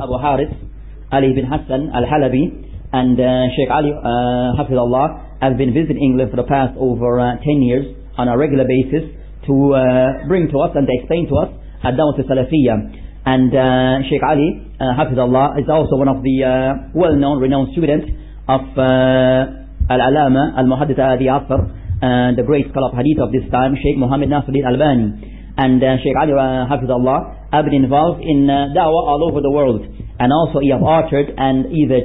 Abu Harith, Ali bin Hassan al-Halabi, and uh, Sheikh Ali, uh, Hafizullah, have been visiting England for the past over uh, 10 years on a regular basis to uh, bring to us and to explain to us Ad-Dawat Salafiyya. And uh, Sheikh Ali, uh, Hafizullah, is also one of the uh, well-known, renowned students of uh, Al-Alama, Al-Muhaddith Adi Asr, uh, the great scholar of hadith of this time, Sheikh Muhammad Nasiruddin Albani. And uh, Sheikh Ali uh, Hafizullah have been involved in uh, da'wah all over the world. And also he have authored and either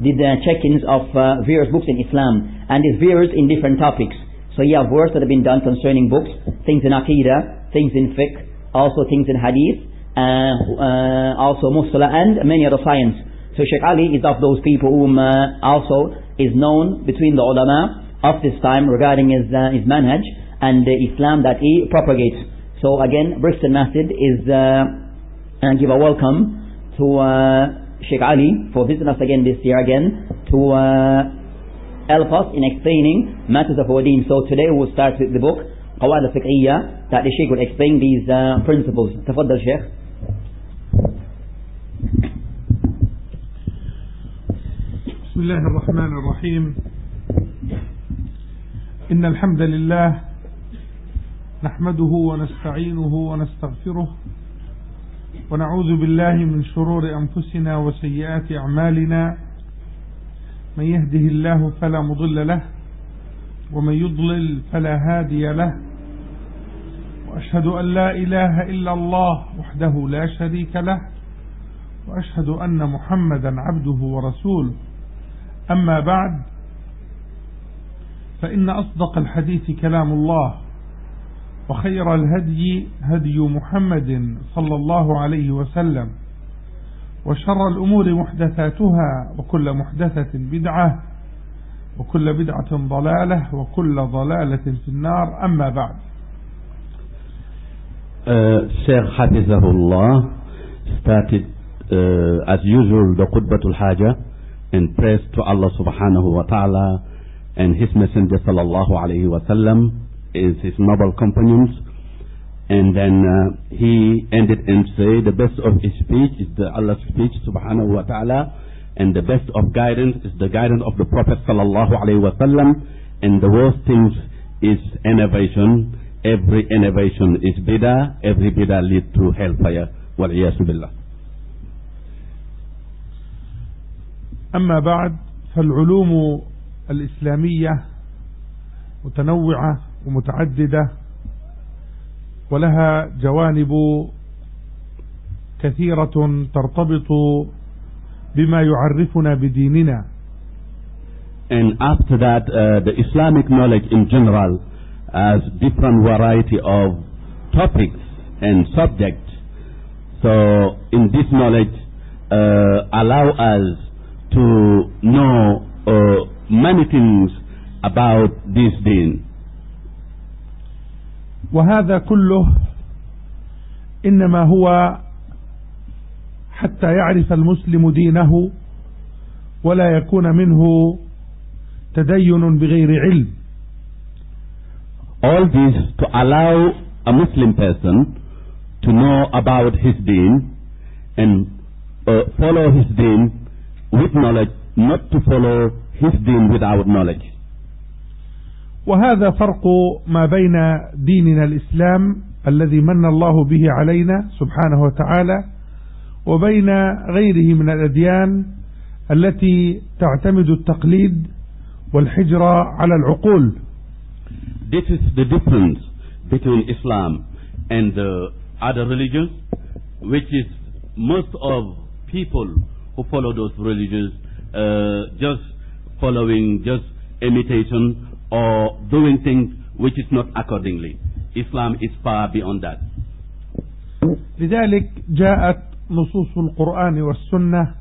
did uh, check-ins of uh, various books in Islam. And is various in different topics. So he have works that have been done concerning books, things in Aqidah, things in fiqh, also things in hadith, uh, uh, also Musala and many other science. So Sheikh Ali is of those people whom uh, also is known between the ulama of this time regarding his, uh, his manhaj and the Islam that he propagates. So again, Brixton Masjid is, uh, and give a welcome to uh, Sheikh Ali for visiting us again this year again to uh, help us in explaining matters of our deen. So today we'll start with the book قواعد الفقهية that the Sheikh will explain these uh, principles. تفضل Sheikh. بسم الله الرحمن الرحيم إن الحمد لله نحمده ونستعينه ونستغفره ونعوذ بالله من شرور أنفسنا وسيئات أعمالنا. من يهده الله فلا مضل له ومن يضلل فلا هادي له. وأشهد أن لا إله إلا الله وحده لا شريك له وأشهد أن محمدا عبده ورسوله. أما بعد فإن أصدق الحديث كلام الله. وخير الهدي هدي محمد صلى الله عليه وسلم وشر الأمور محدثاتها وكل محدثة بدعة وكل بدعة ضلالة وكل ضلالة في النار. أما بعد. سير حدثه الله started uh, as usual the قدبة الحاجة and prayers to Allah subhanahu wa ta'ala and his messenger صلى الله عليه وسلم is his noble companions. And then uh, he ended and say the best of his speech is the Allah's speech subhanahu wa ta'ala and the best of guidance is the guidance of the Prophet sallallahu alayhi wa sallam and the worst things is innovation. Every innovation is bidah. Every bidah leads to hellfire. Wal-iyasu billah. أما بعد فالعلوم الإسلامية متنوعة ومتعددة ولها جوانب كثيرة ترتبط بما يعرفنا بديننا And after that, uh, the Islamic knowledge in general has different variety of topics and subjects. So in this knowledge, uh, allow us to know uh, many things about this deen. وهذا كله إنما هو حتى يعرف المسلم دينه ولا يكون منه تدين بغير علم All this to allow a Muslim person to know about his deen and uh, follow his deen with knowledge, not to follow his deen without knowledge. وهذا فرق ما بين ديننا الإسلام الذي من الله به علينا سبحانه وتعالى وبين غيره من الأديان التي تعتمد التقليد والحجرة على العقول This is the difference between Islam and the other religions, which is most of people who follow those religions uh, just following just imitation or doing things which is not accordingly. Islam is far beyond that. لذلك جاءت نصوص القرآن والسنة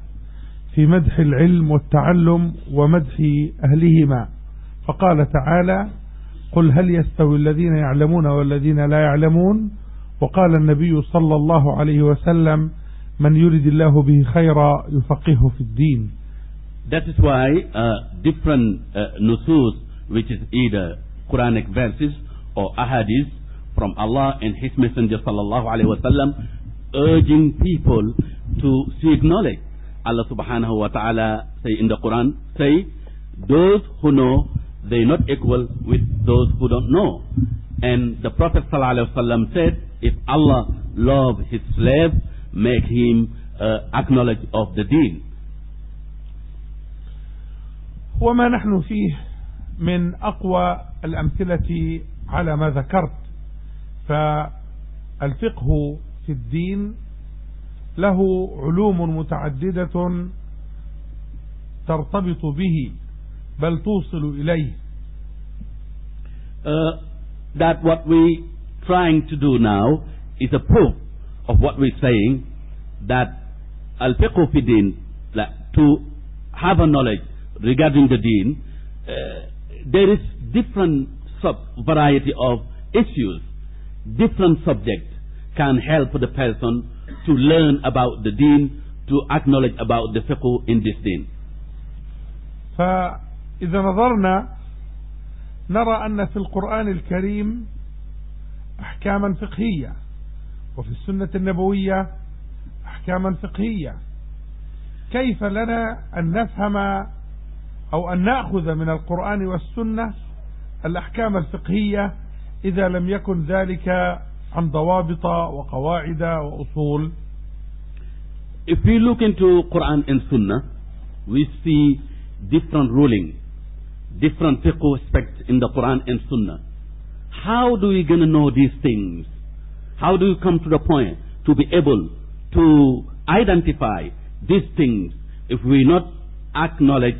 في مدح العلم والتعلم ومدح أهلهما فقال تعالى قل هل يستوي الذين يعلمون والذين لا يعلمون وقال النبي صلى الله عليه وسلم من يرد الله به خيرا يفقهه في الدين That is why uh, different uh, nusus, which is either Quranic verses or ahadith from Allah and His Messenger sallallahu alaihi wasallam, urging people to seek knowledge. Allah subhanahu wa ta'ala say in the Quran, say, those who know, they not equal with those who don't know. And the Prophet sallallahu alaihi wasallam said, if Allah love his slave, make him uh, acknowledge of the deen. وما نحن فيه من أقوى الأمثلة على ما ذكرت فالفقه في الدين له علوم متعددة ترتبط به بل توصل إليه uh, that what we trying to do now is a proof of what we're saying that al-fiqh fi din to have a knowledge regarding the deen uh, there is different sub variety of issues different subjects can help the person to learn about the deen to acknowledge about the fiqh in this deen فإذا نظرنا نرى أن في القرآن الكريم أحكاما فقهية وفي السنة النبوية أحكاما فقهية كيف لنا أن نفهم أو أن نأخذ من القرآن والسنة الأحكام الفقهية إذا لم يكن ذلك عن ضوابط وقواعد وأصول If we look into Quran and Sunnah, we see different ruling, different fiqh aspects in the Quran and Sunnah. How do we gonna know these things? How do you come to the point to be able to identify these things if we not acknowledge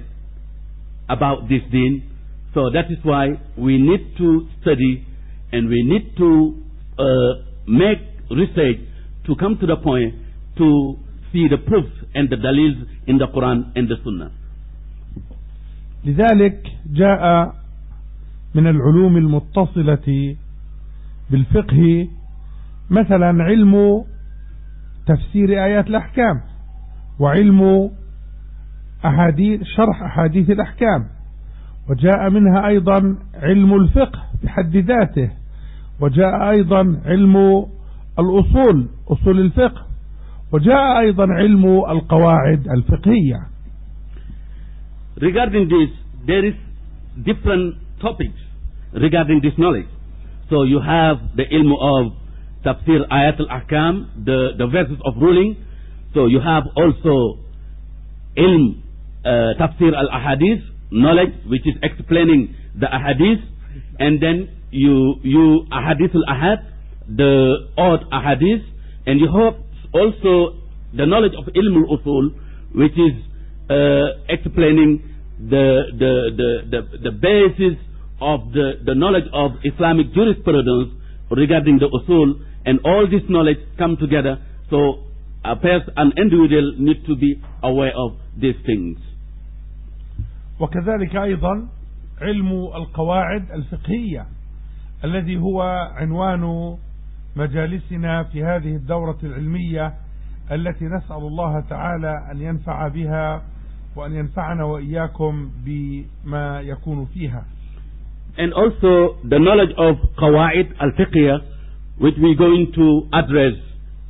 about this deen? So that is why we need to study and we need to uh, make research to come to the point to see the proofs and the dalils in the Quran and the Sunnah. لذلك جاء من العلوم المتصلة بالفقه مثلا علم تفسير آيات الأحكام وعلم أحاديث شرح أحاديث الأحكام وجاء منها أيضا علم الفقه بحد ذاته وجاء أيضا علم الأصول أصول الفقه وجاء أيضا علم القواعد الفقهية Regarding this, there is different topics regarding this knowledge. So you have the ilm of tafsir ayat al-ahkam, the, the verses of ruling. So you have also ilm uh, tafsir al-ahadith, knowledge which is explaining the ahadith. And then you, you ahadith al-ahad, the odd ahadith. And you have also the knowledge of ilm al-usul, which is uh, explaining the, the, the, the, the basis of the, the knowledge of Islamic jurisprudence regarding the usul and all this knowledge come together so a person, an individual need to be aware of these things. وكذلك أيضا علم القواعد الفقهية الذي هو عنوان مجالسنا في هذه الدورة العلمية التي نسأل الله تعالى أن ينفع بها وأن ينفعنا وإياكم بما يكون فيها. And also the knowledge of قواعد الفقهية which we're going to address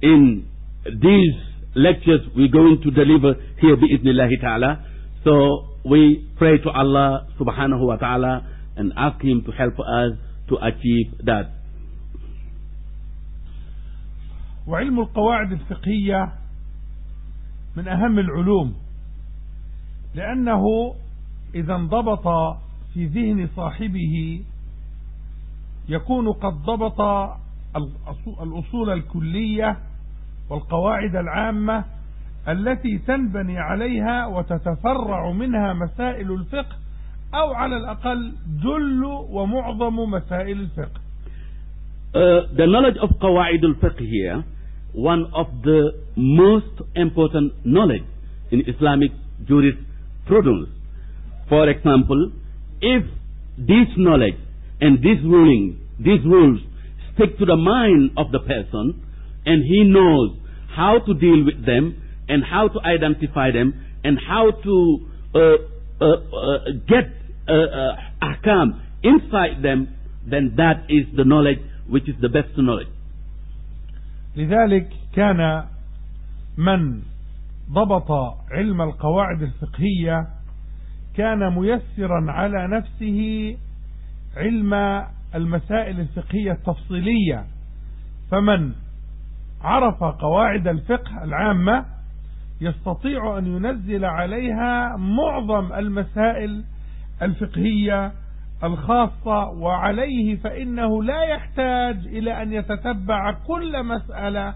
in these lectures we're going to deliver here بإذن الله تعالى so we pray to Allah subhanahu wa ta'ala and ask Him to help us to achieve that. وعلم القواعد الفقهية من أهم العلوم لأنه إذا انضبط في ذهن صاحبه يكون قد ضبط الأصول الكلية والقواعد العامة التي تنبني عليها وتتفرع منها مسائل الفقه أو على الأقل جل ومعظم مسائل الفقه Uh, the knowledge of qawaid al-fiqh here, one of the most important knowledge in Islamic jurisprudence. For example, if this knowledge and this ruling, these rules stick to the mind of the person and he knows how to deal with them and how to identify them and how to uh, uh, uh, get uh, uh, ahkam inside them, then that is the knowledge which is the best knowledge. لذلك كان من ضبط علم القواعد الفقهية كان ميسرا على نفسه علم المسائل الفقهية التفصيلية فمن عرف قواعد الفقه العامة يستطيع أن ينزل عليها معظم المسائل الفقهية الخاصة وعليه فإنه لا يحتاج إلى أن يتتبع كل مسألة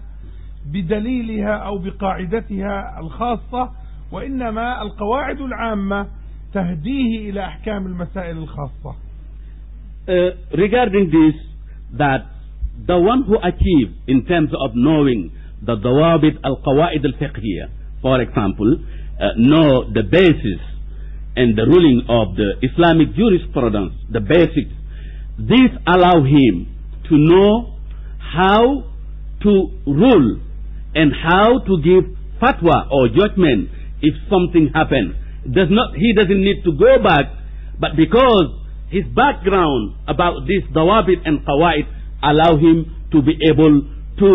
بدليلها أو بقاعدتها الخاصة وإنما القواعد العامة تهديه إلى أحكام المسائل الخاصة. Uh, regarding this, that the one who achieved in terms of knowing the dawabit al-qawaid al-fiqhiyah, for example, uh, know the basis and the ruling of the Islamic jurisprudence, the basics, this allow him to know how to rule and how to give fatwa or judgment if something happens. Does not, he doesn't need to go back, but because his background about this dawabit and qawaid allow him to be able to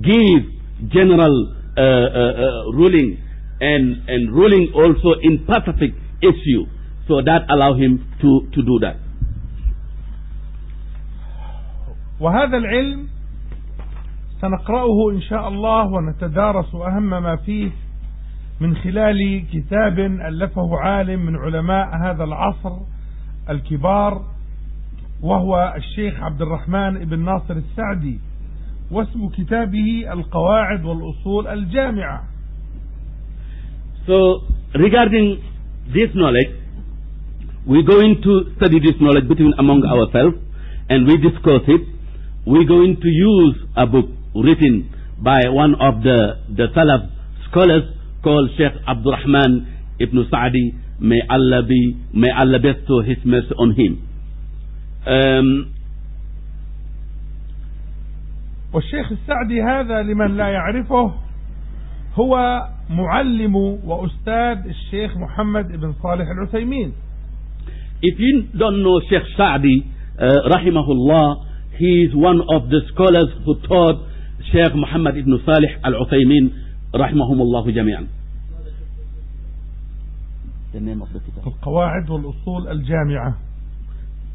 give general uh, uh, uh, ruling and, and ruling also in specific issue. So that allow him to, to do that. وهذا العلم سنقرأه إن شاء الله ونتدارس أهم ما فيه من خلال كتاب ألفه عالم من علماء هذا العصر الكبار وهو الشيخ عبد الرحمن بن ناصر السعدي واسم كتابه القواعد والأصول الجامعة So regarding this knowledge, we're going to study this knowledge between among ourselves and we discuss it. We're going to use a book written by one of the, the Salaf scholars called Sheikh Abdurrahman ibn Sa'di. May Allah be, may Allah bestow His mercy on him. Um, والشيخ السعدي هذا لمن لا يعرفه هو معلم وأستاذ الشيخ محمد بن صالح العثيمين if you don't know Sheikh Sa'di, uh, rahimahullah, he is one of the scholars who taught Sheikh Muhammad ibn Salih al-Uthaymin, rahimahumullah jami'an. The name of the kitab. القواعد والأصول الجامعة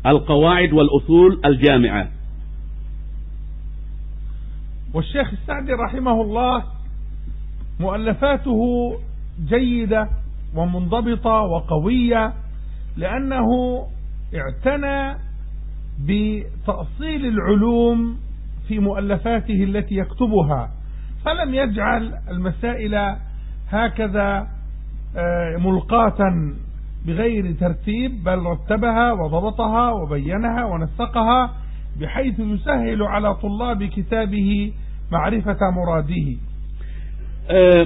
القواعد والأصول الجامعة. والشيخ السعدي رحمه الله مؤلفاته جيدة ومنضبطة وقوية لأنه اعتنى بتأصيل العلوم في مؤلفاته التي يكتبها فلم يجعل المسائل هكذا ملقاة بغير ترتيب بل رتبها وضبطها وبينها ونسقها بحيث يسهل على طلاب كتابه معرفة مراده Uh,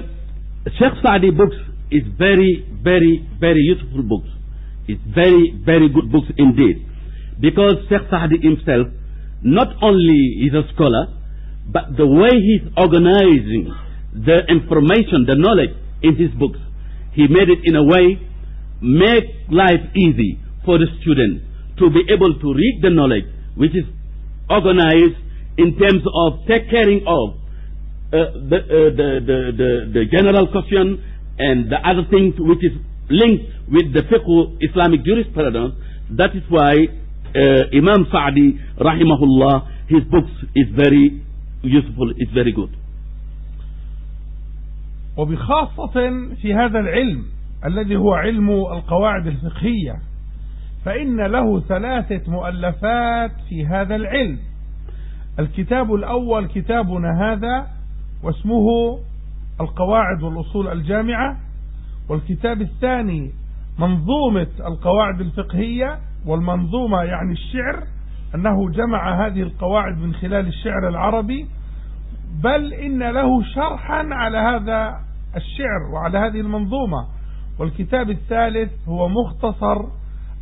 Sheikh Sa'di books is very, very, very useful books. It's very, very good books indeed. Because Sheikh Sa'di himself, not only is a scholar, but the way he's organizing the information, the knowledge in his books, he made it in a way make life easy for the student to be able to read the knowledge, which is organized in terms of take caring of uh, the, uh, the, the, the, the general question and the other things which is linked with the fiqh Islamic jurisprudence. That is why uh, Imam Sa'di, rahimahullah, his books is very useful, is very good. وبخاصة في هذا العلم الذي هو علم القواعد الفقهية فإن له ثلاثة مؤلفات في هذا العلم الكتاب الأول كتابنا هذا واسمه القواعد والأصول الجامعة والكتاب الثاني منظومة القواعد الفقهية والمنظومة يعني الشعر أنه جمع هذه القواعد من خلال الشعر العربي بل إن له شرحا على هذا الشعر وعلى هذه المنظومة. والكتاب الثالث هو مختصر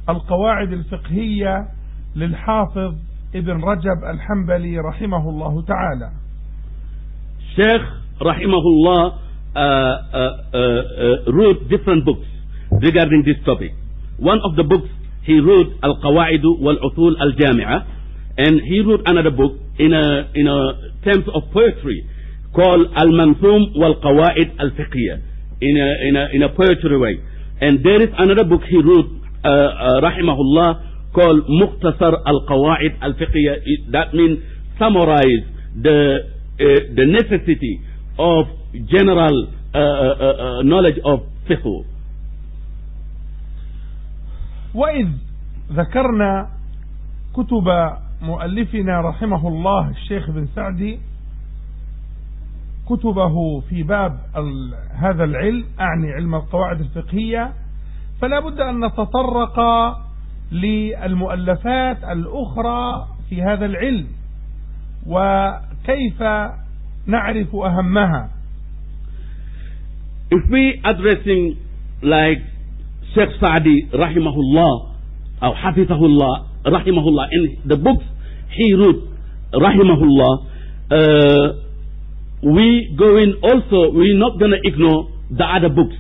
القواعد الفقهية للحافظ ابن رجب الحنبلي رحمه الله تعالى Sheikh rahimahullah uh, uh, uh, wrote different books regarding this topic. One of the books he wrote Al-Qawaid wal-Uthul al-Jami'ah and he wrote another book in a in a terms of poetry called Al-Manthum wal-Qawaid al-Fiqhiyah. in a, in a, in a poetry way. And there is another book he wrote, uh, uh, rahimahullah, called Muqtasar al-Qawa'id al-Fiqhiyya. That means summarize the, uh, the necessity of general uh, uh, uh, knowledge of fiqh. وإذ ذكرنا كتب مؤلفنا رحمه الله الشيخ بن سعدي كتبه في باب هذا العلم أعني علم القواعد الفقهية فلا بد أن نتطرق للمؤلفات الأخرى في هذا العلم وكيف نعرف أهمها If we addressing like Sheikh Saadi rahimahullah or hafizahullah rahimahullah in the books he wrote rahimahullah uh, we going also we're not going to ignore the other books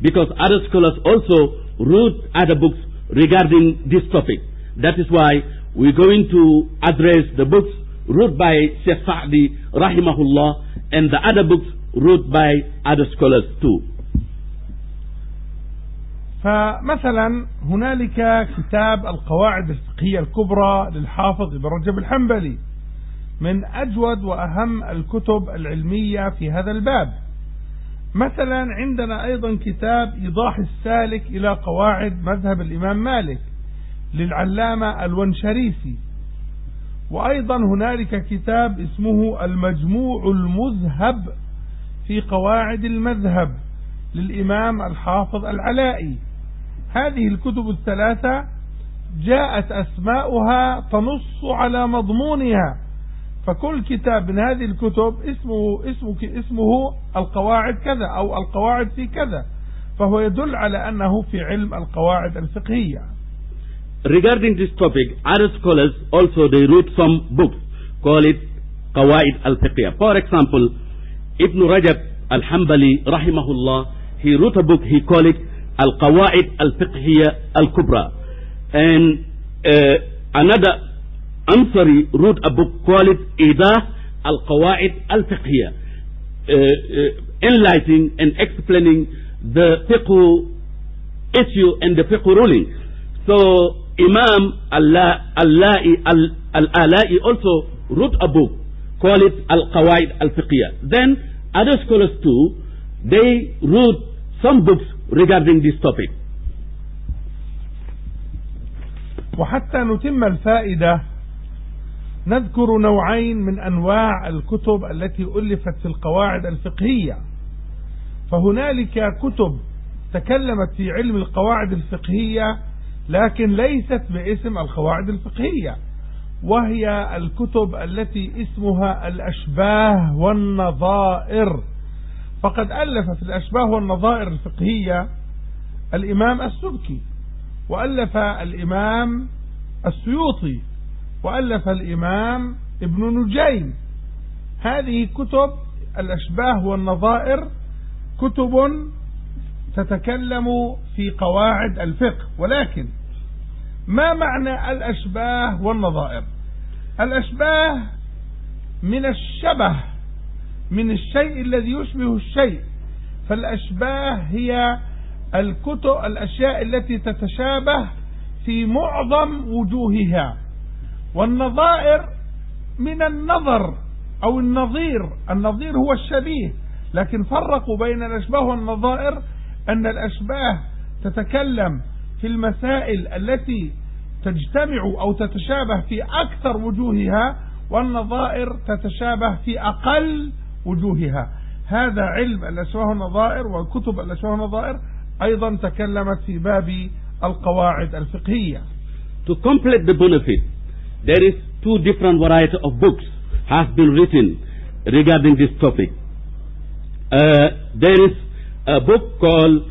because other scholars also wrote other books regarding this topic that is why we're going to address the books wrote by Sheikh Sa'di rahimahullah and the other books wrote by other scholars too فمثلا هنالك كتاب القواعد الفقهية الكبرى للحافظ ابن رجب الحنبلي من أجود وأهم الكتب العلمية في هذا الباب مثلا عندنا أيضا كتاب إيضاح السالك إلى قواعد مذهب الإمام مالك للعلامة الونشريسي. وأيضا هنالك كتاب اسمه المجموع المذهب في قواعد المذهب للإمام الحافظ العلائي. هذه الكتب الثلاثة جاءت أسماؤها تنص على مضمونها. فكل كتاب من هذه الكتب اسمه, اسمه, اسمه القواعد كذا أو القواعد في كذا فهو يدل على أنه في علم القواعد الفقهية Regarding this topic, other scholars also they wrote some books, call it Qawaid al-Fiqhiyah. For example, Ibn Rajab al-Hambali, rahimahullah, he wrote a book, he called it القواعد الفقهية الكبرى and uh, another Ansari wrote a book called القواعد الفقهية uh, uh, enlightening and explaining the fiqh issue and the fiqh ruling so Imam Al-Alai Al-Alai also wrote a book called Al-Qawaid Al-Fiqhiyah then other scholars too they wrote some books regarding this topic. وحتى نتم الفائدة نذكر نوعين من أنواع الكتب التي ألفت في القواعد الفقهية. فهنالك كتب تكلمت في علم القواعد الفقهية لكن ليست باسم القواعد الفقهية. وهي الكتب التي اسمها الأشباه والنظائر. فقد ألف في الأشباه والنظائر الفقهية الإمام السبكي وألف الإمام السيوطي. وألف الإمام ابن نجيم. هذه كتب الأشباه والنظائر كتب تتكلم في قواعد الفقه. ولكن ما معنى الأشباه والنظائر؟ الأشباه من الشبه من الشيء الذي يشبه الشيء. فالأشباه هي الكتب الأشياء التي تتشابه في معظم وجوهها. والنظائر من النظر أو النظير. النظير هو الشبيه. لكن فرقوا بين الأشباه والنظائر أن الأشباه تتكلم في المسائل التي تجتمع أو تتشابه في أكثر وجوهها والنظائر تتشابه في أقل وجوهها. هذا علم الأشباه النظائر وكتب الأشباه النظائر أيضا تكلمت في باب القواعد الفقهية. To complete the benefit, there is two different variety of books have been written regarding this topic. Uh, there is a book called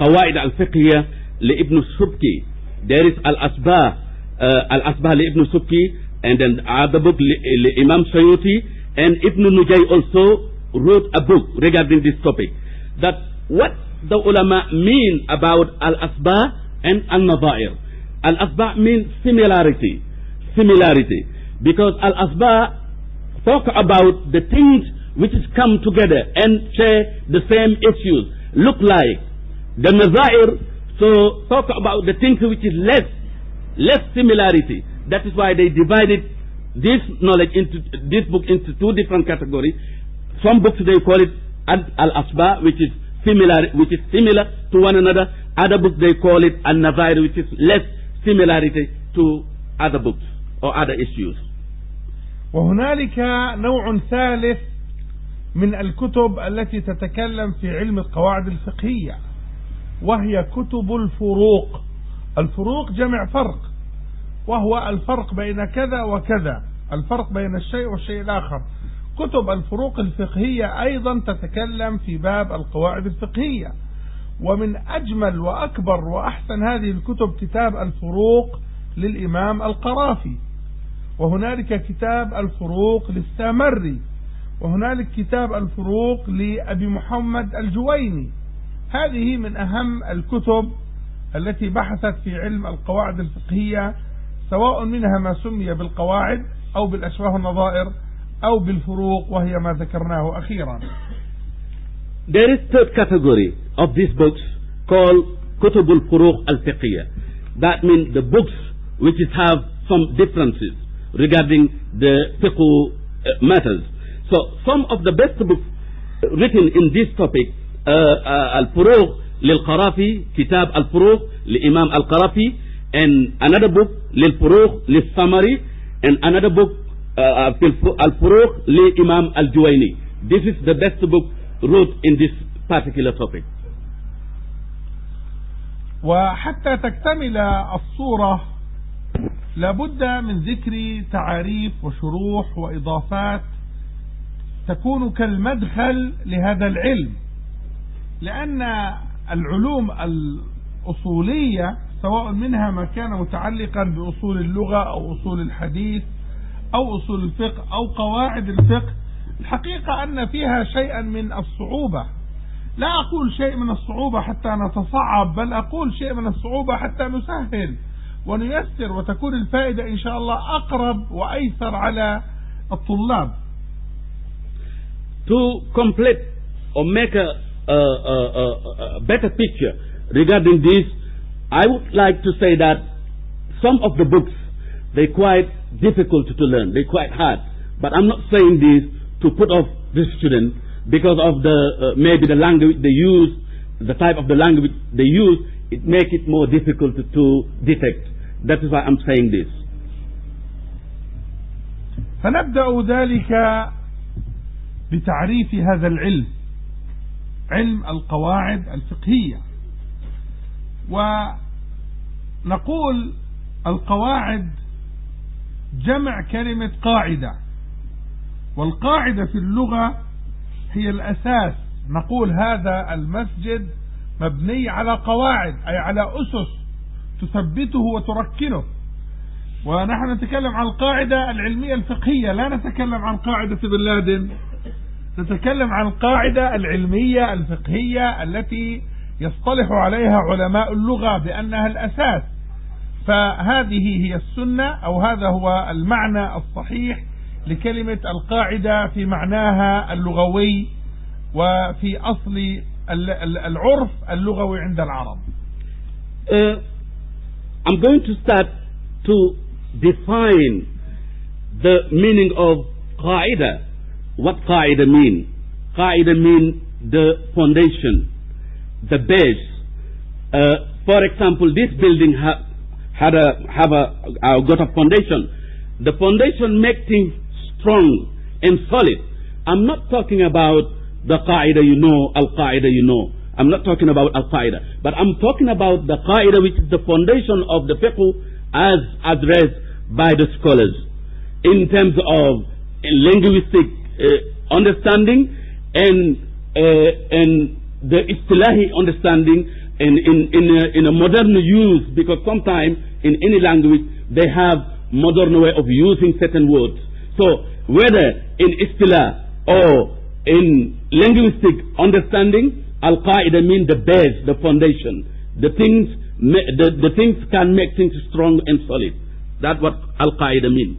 قواعد الفقهية لابن السبكي. There is Al-Asbah, uh, Al-Asbah لابن السبكي and then other book لإمام سيوطي And Ibn Nujay also wrote a book regarding this topic. That what the ulama mean about al-asba and al-nadair. Al-asba means similarity. Similarity. Because al-asba talk about the things which come together and share the same issues, look like. The Nazair, so talk about the things which is less, less similarity. That is why they divided this knowledge into, this book into two different categories. Some books they call it Al-Asba, which is similar, which is similar to one another. Other books they call it Al-Nazair, which is less similarity to other books or other issues. وهنالك نوع ثالث من الكتب التي تتكلم في علم القواعد الفقهية وهي كتب الفروق. الفروق جمع فرق وهو الفرق بين كذا وكذا الفرق بين الشيء والشيء الآخر. كتب الفروق الفقهية أيضا تتكلم في باب القواعد الفقهية. ومن أجمل وأكبر وأحسن هذه الكتب كتاب الفروق للإمام القرافي. وهنالك كتاب الفروق للسامري. وهنالك كتاب الفروق لأبي محمد الجويني. هذه من أهم الكتب التي بحثت في علم القواعد الفقهية سواء منها ما سمي بالقواعد أو بالأشباه والنظائر أو بالفروق وهي ما ذكرناه أخيرا. There is third category. of these books called كتب الفروق الفقهية. That means the books which have some differences regarding the fiqh uh, matters. So some of the best books written in this topic uh, uh, الفروق للقرافي كتاب الفروق لإمام القرافي and another book للفروق للسمري and another book الفروق لإمام الجويني This is the best book wrote in this particular topic. وحتى تكتمل الصورة لابد من ذكر تعاريف وشروح وإضافات تكون كالمدخل لهذا العلم لأن العلوم الأصولية سواء منها ما كان متعلقا بأصول اللغة أو أصول الحديث أو أصول الفقه أو قواعد الفقه الحقيقة أن فيها شيئا من الصعوبة. لا أقول شيء من الصعوبة حتى نتصعب بل أقول شيء من الصعوبة حتى نسهل ونيسر وتكون الفائدة إن شاء الله أقرب وأيسر على الطلاب To complete or make a, a, a, a better picture regarding this, I would like to say that some of the books, they're quite difficult to learn. They're quite hard. But I'm not saying this to put off the student because of the uh, maybe the language they use, the type of the language they use, it make it more difficult to, to detect. That is why I'm saying this. فنبدأ ذلك بتعريف هذا العلم علم القواعد الفقهية ونقول القواعد جمع كلمة قاعدة والقاعدة في اللغة هي الأساس. نقول هذا المسجد مبني على قواعد أي على أسس تثبته وتركنه. ونحن نتكلم عن القاعدة العلمية الفقهية لا نتكلم عن قاعدة بن لادن. نتكلم عن القاعدة العلمية الفقهية التي يصطلح عليها علماء اللغة بأنها الأساس. فهذه هي السنة أو هذا هو المعنى الصحيح لكلمة القاعدة في معناها اللغوي وفي أصل العرف اللغوي عند العرب uh, I'm going to start to define the meaning of qaida. What qaida mean? Qaida mean the foundation, the base. Uh, for example, this building ha had a have a uh, got a foundation. The foundation makes things strong and solid. I'm not talking about the qaida you know, al qaida you know. I'm not talking about al qaida, but I'm talking about the qaida which is the foundation of the fiqh as addressed by the scholars in terms of linguistic uh, understanding and uh, and the istilahi understanding in, in, in, a, in a modern use because sometimes in any language they have modern way of using certain words. So whether in istilah or in linguistic understanding, al-qaida means the base, the foundation. The things, the, the things can make things strong and solid. That's what al-qaida means.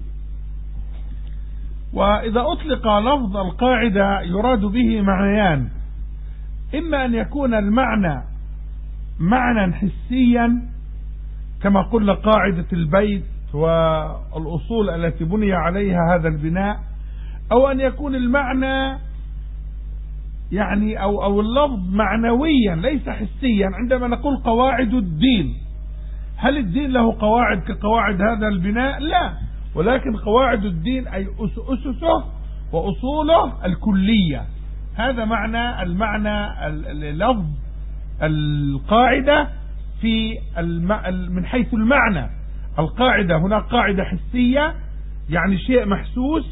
وإذا أطلق لفظ القاعدة يراد به معنيان إما أن يكون المعنى معنى حسيا كما قلنا قاعدة البيت والأصول التي بني عليها هذا البناء أو أن يكون المعنى يعني أو, أو اللفظ معنويا ليس حسيا عندما نقول قواعد الدين. هل الدين له قواعد كقواعد هذا البناء؟ لا. ولكن قواعد الدين أي أسسه وأصوله الكلية. هذا معنى المعنى اللفظ القاعدة في من حيث المعنى. القاعدة هناك قاعدة حسية يعني شيء محسوس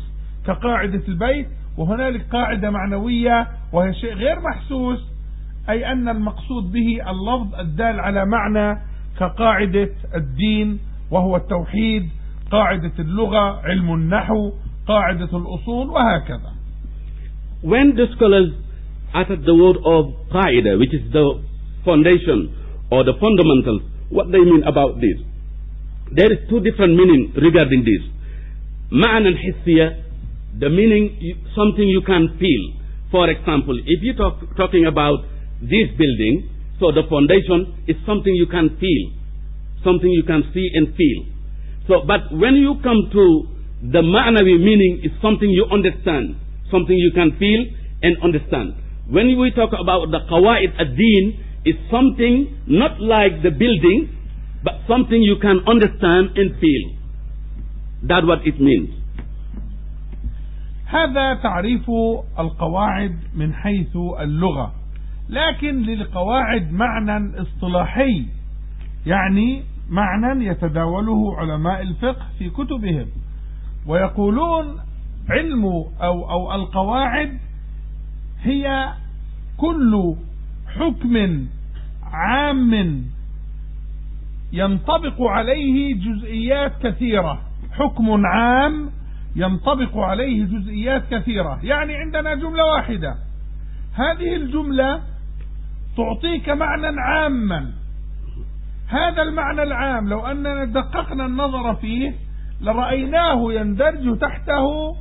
كقاعدة البيت وهنالك قاعدة معنوية وهي شيء غير محسوس أي أن المقصود به اللفظ الدال على معنى كقاعدة الدين وهو التوحيد قاعدة اللغة علم النحو قاعدة الأصول وهكذا When the scholars uttered the word of qaida, which is the foundation or the fundamentals, what they mean about this? there is two different meaning regarding this. Ma'anan hissiya, the meaning something you can feel. For example, if you talk talking about this building, so the foundation is something you can feel, something you can see and feel. So, but when you come to the ma'anawi meaning, is something you understand, something you can feel and understand. When we talk about the qawaid ad-din, it's something not like the building, but something you can understand and feel. That's what it means. هذا تعريف القواعد من حيث اللغة لكن للقواعد معنى اصطلاحي يعني معنى يتداوله علماء الفقه في كتبهم ويقولون علم أو, أو القواعد هي كل حكم عام ينطبق عليه جزئيات كثيرة. حكم عام ينطبق عليه جزئيات كثيرة. يعني عندنا جملة واحدة. هذه الجملة تعطيك معنى عاما. هذا المعنى العام لو أننا دققنا النظر فيه لرأيناه يندرج تحته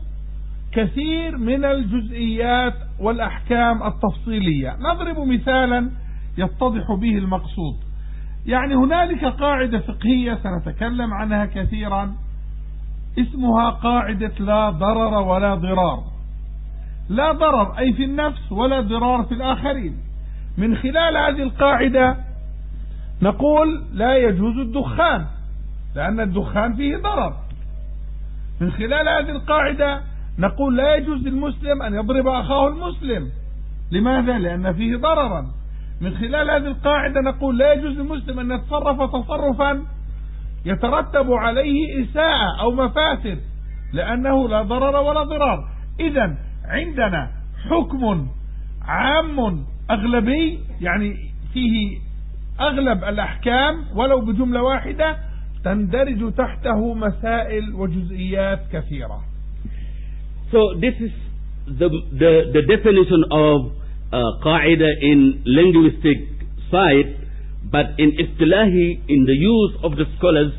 كثير من الجزئيات والأحكام التفصيلية. نضرب مثالا يتضح به المقصود. يعني هنالك قاعدة فقهية سنتكلم عنها كثيرا. اسمها قاعدة لا ضرر ولا ضرار. لا ضرر أي في النفس ولا ضرار في الآخرين. من خلال هذه القاعدة نقول لا يجوز الدخان لأن الدخان فيه ضرر. من خلال هذه القاعدة نقول لا يجوز للمسلم أن يضرب أخاه المسلم. لماذا؟ لأن فيه ضررا. من خلال هذه القاعدة نقول لا يجوز للمسلم أن يتصرف تصرفا يترتب عليه إساءة أو مفاسد لأنه لا ضرر ولا ضرار. إذا عندنا حكم عام أغلبي يعني فيه أغلب الأحكام ولو بجملة واحدة تندرج تحته مسائل وجزئيات كثيرة. So this is the, the, the definition of uh, qaida in linguistic side But in istilahi, in the use of the scholars,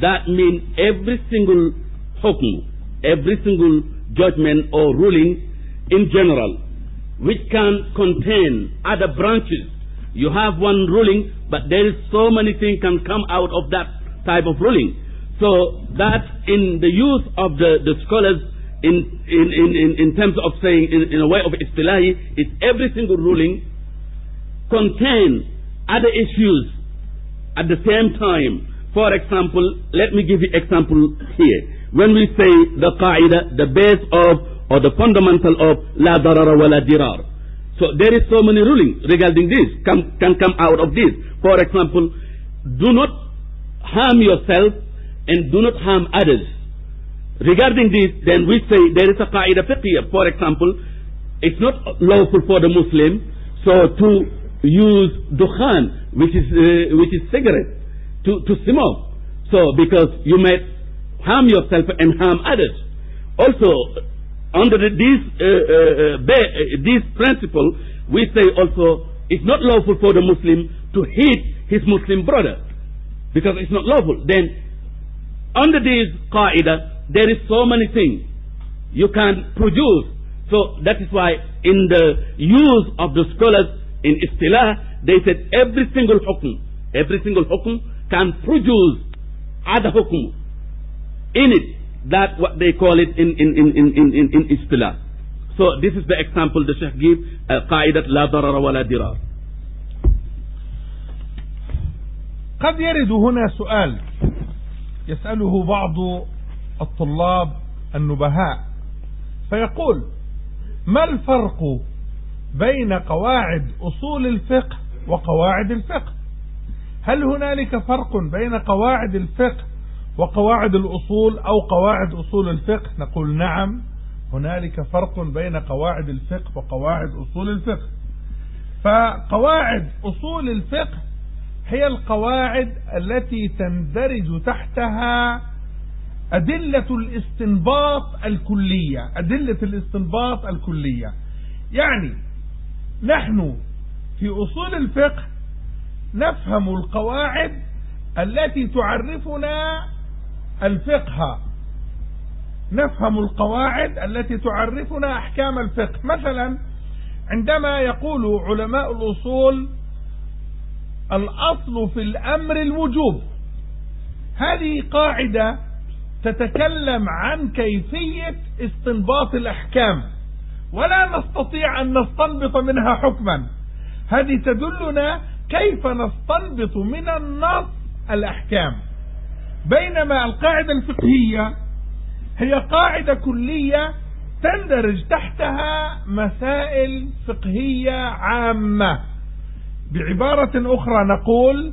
that means every single hukm, every single judgment or ruling in general, which can contain other branches. You have one ruling, but there is so many things can come out of that type of ruling. So that in the use of the, the scholars in, in, in, in, terms of saying in, in a way of istilahi, is every single ruling contain other issues at the same time. For example, let me give you example here. When we say the qaida, the base of or the fundamental of la darara wa la dirar. So there is so many rulings regarding this can, can come out of this. For example, do not harm yourself and do not harm others. Regarding this, then we say there is a qaida fiqhiyah. For example, it's not lawful for the Muslim so to use dukhan, which is, uh, which is cigarette, to, to smoke. So, because you may harm yourself and harm others. Also, under this, uh, uh, uh, uh this principle, we say also, it's not lawful for the Muslim to hit his Muslim brother. Because it's not lawful. Then, under this qaida, there is so many things. you can produce. So that is why in the use of the scholars in istilah, they said every single hukm, every single hukm can produce other hukm in it. That what they call it in, in, in, in, in, in istilah. So this is the example the Sheikh gives, قاعدة لا ضرر ولا ضرار. قد يرد هنا سؤال يسأله بعض الطلاب النبهاء فيقول ما الفرق بين قواعد أصول الفقه وقواعد الفقه؟ هل هنالك فرق بين قواعد الفقه وقواعد الأصول أو قواعد أصول الفقه؟ نقول نعم هنالك فرق بين قواعد الفقه وقواعد أصول الفقه. فقواعد أصول الفقه هي القواعد التي تندرج تحتها أدلة الاستنباط الكلية. أدلة الاستنباط الكلية. يعني نحن في أصول الفقه نفهم القواعد التي تعرفنا الفقه. نفهم القواعد التي تعرفنا أحكام الفقه. مثلا عندما يقول علماء الأصول الأصل في الأمر الوجوب. هذه قاعدة تتكلم عن كيفية استنباط الأحكام. ولا نستطيع أن نستنبط منها حكما. هذه تدلنا كيف نستنبط من النص الأحكام. بينما القاعدة الفقهية هي قاعدة كلية تندرج تحتها مسائل فقهية عامة. بعبارة أخرى نقول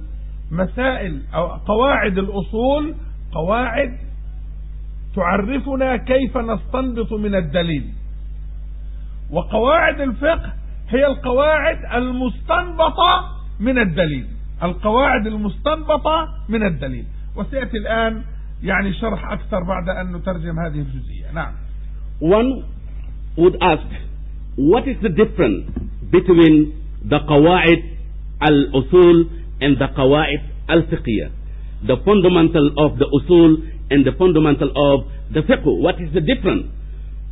مسائل أو قواعد الأصول قواعد تعرفنا كيف نستنبط من الدليل. وقواعد الفقه هي القواعد المستنبطة من الدليل. القواعد المستنبطة من الدليل. وسيأتي الآن يعني شرح أكثر بعد أن نترجم هذه الجزئية. نعم. One would ask, what is the difference between the qawaid al-usul and the qawaid al-fiqhiyah? The fundamental of the usul and the fundamental of the fiqh. What is the difference?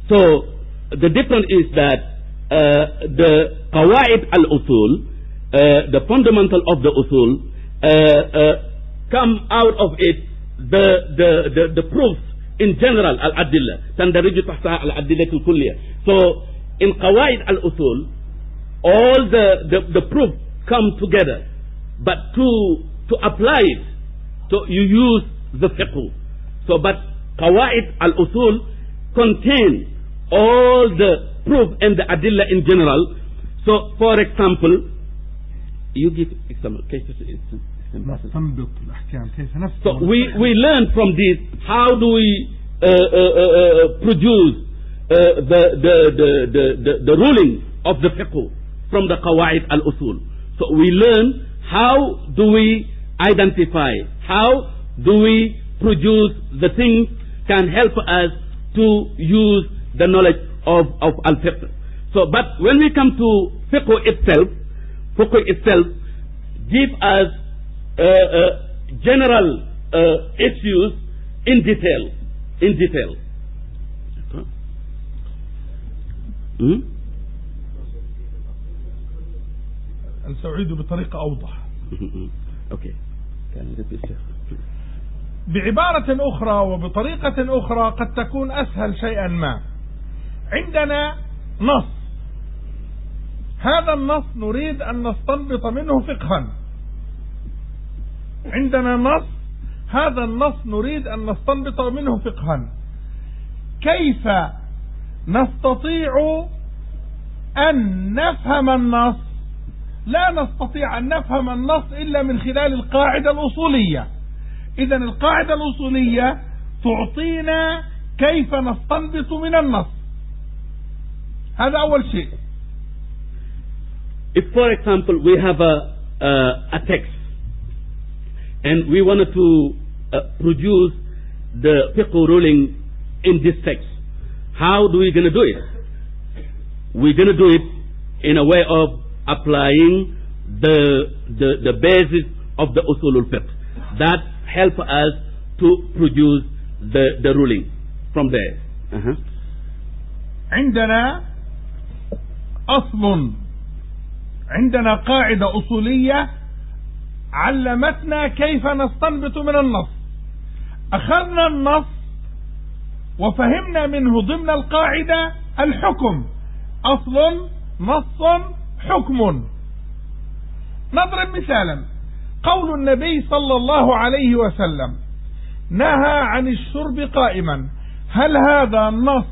So, the difference is that uh, the qawaid al-usul, uh, the fundamental of the usul, uh, come out of it the, the, the, the proofs in general al-adilla تندرج تحتها al-adilla الكلية so in qawaid al-usul all the, the, the proof come together but to to apply it so you use the fiqh. So but qawaid al-usul contain all the proof and the adilla in general. So for example, you give example. So we, we learn from this how do we uh, uh, uh, produce the, the, the, the, the ruling of the fiqh from the qawaid al-usul. So we learn how do we identify, how do we produce the things can help us to use the knowledge of, of al-fiqh. So, but when we come to fiqh itself, fiqh itself give us uh, uh, general uh, issues in detail. In detail. Hmm? سأعيد بطريقة أوضح أوكي بعبارة أخرى وبطريقة أخرى قد تكون أسهل شيئا ما. عندنا نص. هذا النص نريد أن نستنبط منه فقها. عندنا نص. هذا النص نريد أن نستنبط منه فقها. كيف نستطيع أن نفهم النص لا نستطيع أن نفهم النص إلا من خلال القاعدة الأصولية إذا القاعدة الأصولية تعطينا كيف نستنبط من النص هذا أول شيء If for example we have a, uh, a text and we wanted to uh, produce the fiqh ruling in this text. How do we going to do it? We're going to do it in a way of applying the, the, the basis of the usulul fiqh. That help us to produce the, the ruling from there. Uh -huh. عندنا أصل عندنا قاعدة أصولية علمتنا كيف نستنبط من النص أخذنا النص وفهمنا منه ضمن القاعدة الحكم أصل نص حكم. نضرب مثالا. قول النبي صلى الله عليه وسلم نهى عن الشرب قائما. هل هذا نص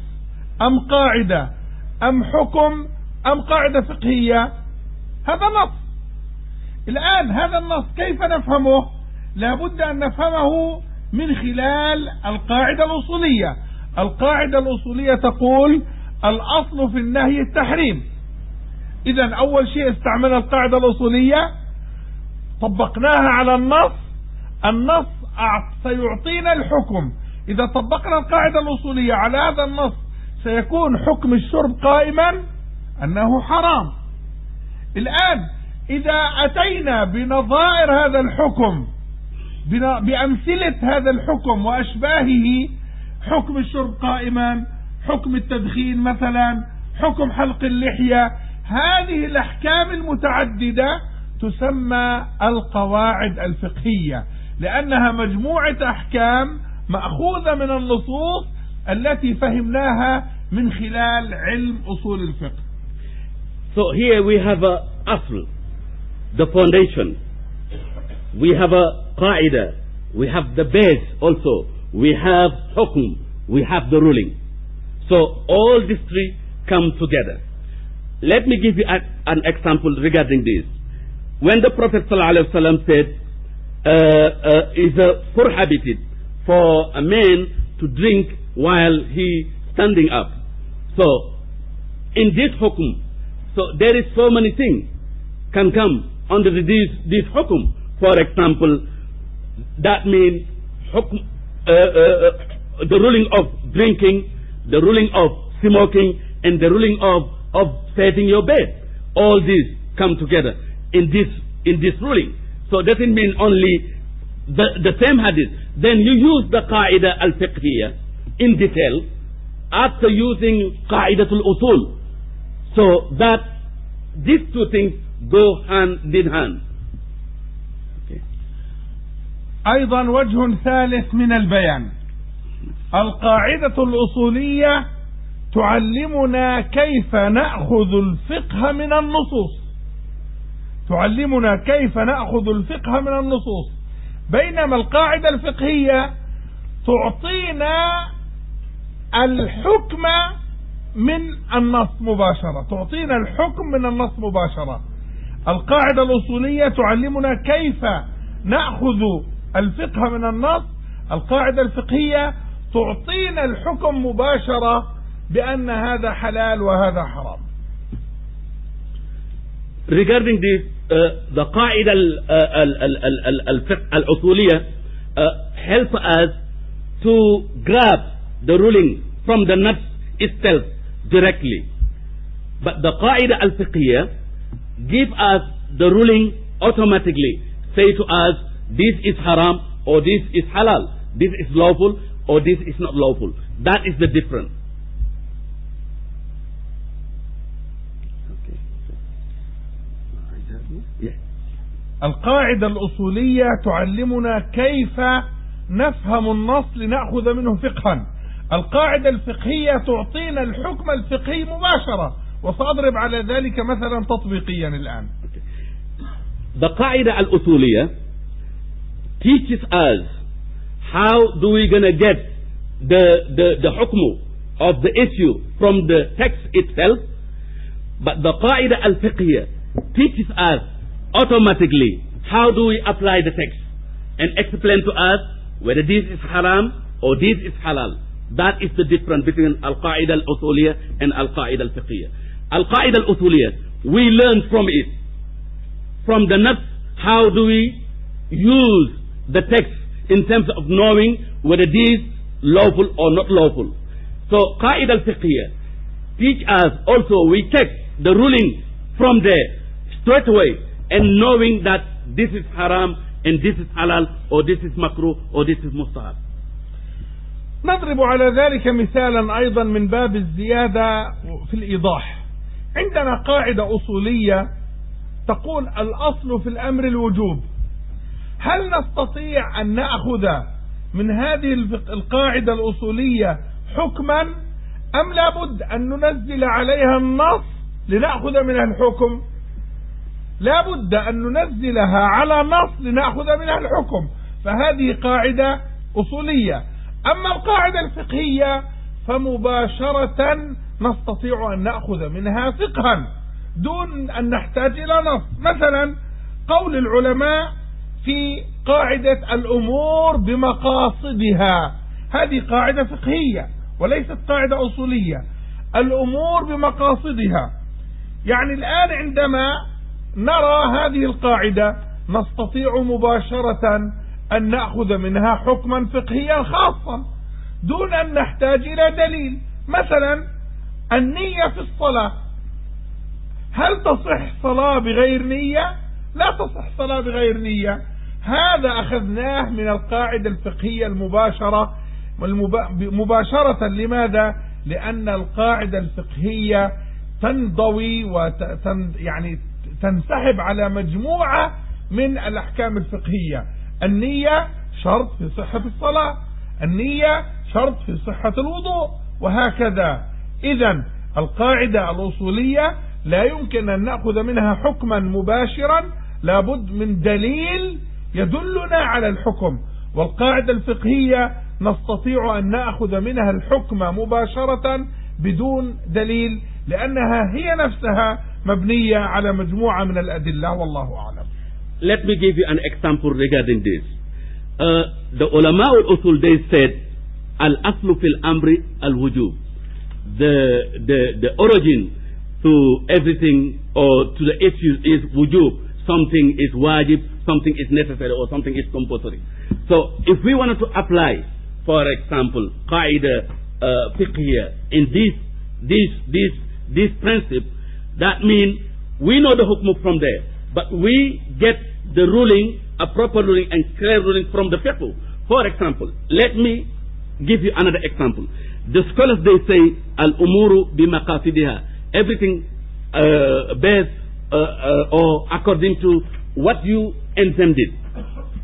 أم قاعدة؟ أم حكم؟ أم قاعدة فقهية؟ هذا نص. الآن هذا النص كيف نفهمه؟ لابد أن نفهمه من خلال القاعدة الأصولية. القاعدة الأصولية تقول الأصل في النهي التحريم. إذا أول شيء استعملنا القاعدة الأصولية. طبقناها على النص. النص سيعطينا الحكم. إذا طبقنا القاعدة الأصولية على هذا النص سيكون حكم الشرب قائما أنه حرام. الآن إذا أتينا بنظائر هذا الحكم بأمثلة هذا الحكم وأشباهه حكم الشرب قائما حكم التدخين مثلا حكم حلق اللحية هذه الأحكام المتعددة تسمى القواعد الفقهية لأنها مجموعة أحكام مأخوذة من النصوص التي فهمناها من خلال علم أصول الفقه. So here we have a أصل the foundation. We have a قاعدة we have the base also. We have حكم we have the ruling. So all these three come together. Let me give you a, an example regarding this. When the Prophet ﷺ said, uh, uh, is prohibited for a man to drink while he standing up. So, in this hukum, so there is so many things can come under this, this hukum. For example, that means hukum, uh, uh, uh, the ruling of drinking, the ruling of smoking, and the ruling of, of setting your bed. All these come together in this, in this ruling. So doesn't mean only the, the same hadith. Then you use the qaida al-fiqhiyya in detail after using qaidatul usul. So that these two things go hand in hand. Okay. أيضا وجه ثالث من البيان القاعدة الأصولية تعلمنا كيف نأخذ الفقه من النصوص. تعلمنا كيف نأخذ الفقه من النصوص. بينما القاعدة الفقهية تعطينا الحكم من النص مباشرة. تعطينا الحكم من النص مباشرة. القاعدة الأصولية تعلمنا كيف نأخذ الفقه من النص. القاعدة الفقهية تعطينا الحكم مباشرة بأن هذا حلال وهذا حرام regarding this, uh, the qaida al-usuliyah uh, help us to grab the ruling from the nafs itself directly. But the qaida al-fiqhiyah give us the ruling automatically. Say to us, this is haram or this is halal. This is lawful or this is not lawful. That is the difference. القاعدة الأصولية تعلمنا كيف نفهم النص لنأخذ منه فقها. القاعدة الفقهية تعطينا الحكم الفقهي مباشرة. وسأضرب على ذلك مثلا تطبيقيا الآن. The قاعدة الأصولية teaches us how do we gonna get the, the, the حكم of the issue from the text itself. But the قاعدة الفقهية teaches us automatically how do we apply the text and explain to us whether this is haram or this is halal. That is the difference between Al-Qaeda al-Usuliyah and Al-Qaeda al-Fiqhiyah. Al-Qaeda al-Usuliyah, we learn from it. From the nuts, how do we use the text in terms of knowing whether this is lawful or not lawful. So Qaeda al-Fiqhiyah teach us also, we take the ruling from there straight away and knowing that this is haram and this is halal or this is makruh or this is mustahab. نضرب على ذلك مثالا أيضا من باب الزيادة في الإيضاح. عندنا قاعدة أصولية تقول الأصل في الأمر الوجوب. هل نستطيع أن نأخذ من هذه القاعدة الأصولية حكما أم لابد أن ننزل عليها النص لنأخذ منها الحكم؟ لابد أن ننزلها على نص لنأخذ منها الحكم. فهذه قاعدة أصولية. أما القاعدة الفقهية فمباشرة نستطيع أن نأخذ منها فقها دون أن نحتاج إلى نص. مثلا قول العلماء في قاعدة الأمور بمقاصدها. هذه قاعدة فقهية وليست قاعدة أصولية. الأمور بمقاصدها. يعني الآن عندما نرى هذه القاعدة نستطيع مباشرة أن نأخذ منها حكما فقهيا خاصا دون أن نحتاج إلى دليل. مثلا النية في الصلاة. هل تصح صلاة بغير نية؟ لا تصح صلاة بغير نية. هذا أخذناه من القاعدة الفقهية المباشرة. مباشرة لماذا؟ لأن القاعدة الفقهية تنضوي وتن يعني تنسحب على مجموعة من الأحكام الفقهية. النية شرط في صحة الصلاة النية شرط في صحة الوضوء وهكذا. إذا القاعدة الأصولية لا يمكن أن نأخذ منها حكما مباشرا لابد من دليل يدلنا على الحكم. والقاعدة الفقهية نستطيع أن نأخذ منها الحكم مباشرة بدون دليل لأنها هي نفسها مبنية على مجموعة من الأدلة والله أعلم Let me give you an example regarding this. Uh, the ulama al-usul they said al-aslu fil amri al-wujub. The, the, the origin to everything or to the issue is wujub. Something is wajib, something is necessary or something is compulsory. So if we wanted to apply, for example, qaida uh, fiqhiyah in this, this, this, this principle, that means we know the hukm from there, but we get the ruling, a proper ruling and clear ruling from the people. For example, let me give you another example. The scholars they say al-umuru bimaqasidiha. Everything uh, based uh, uh, or according to what you intended,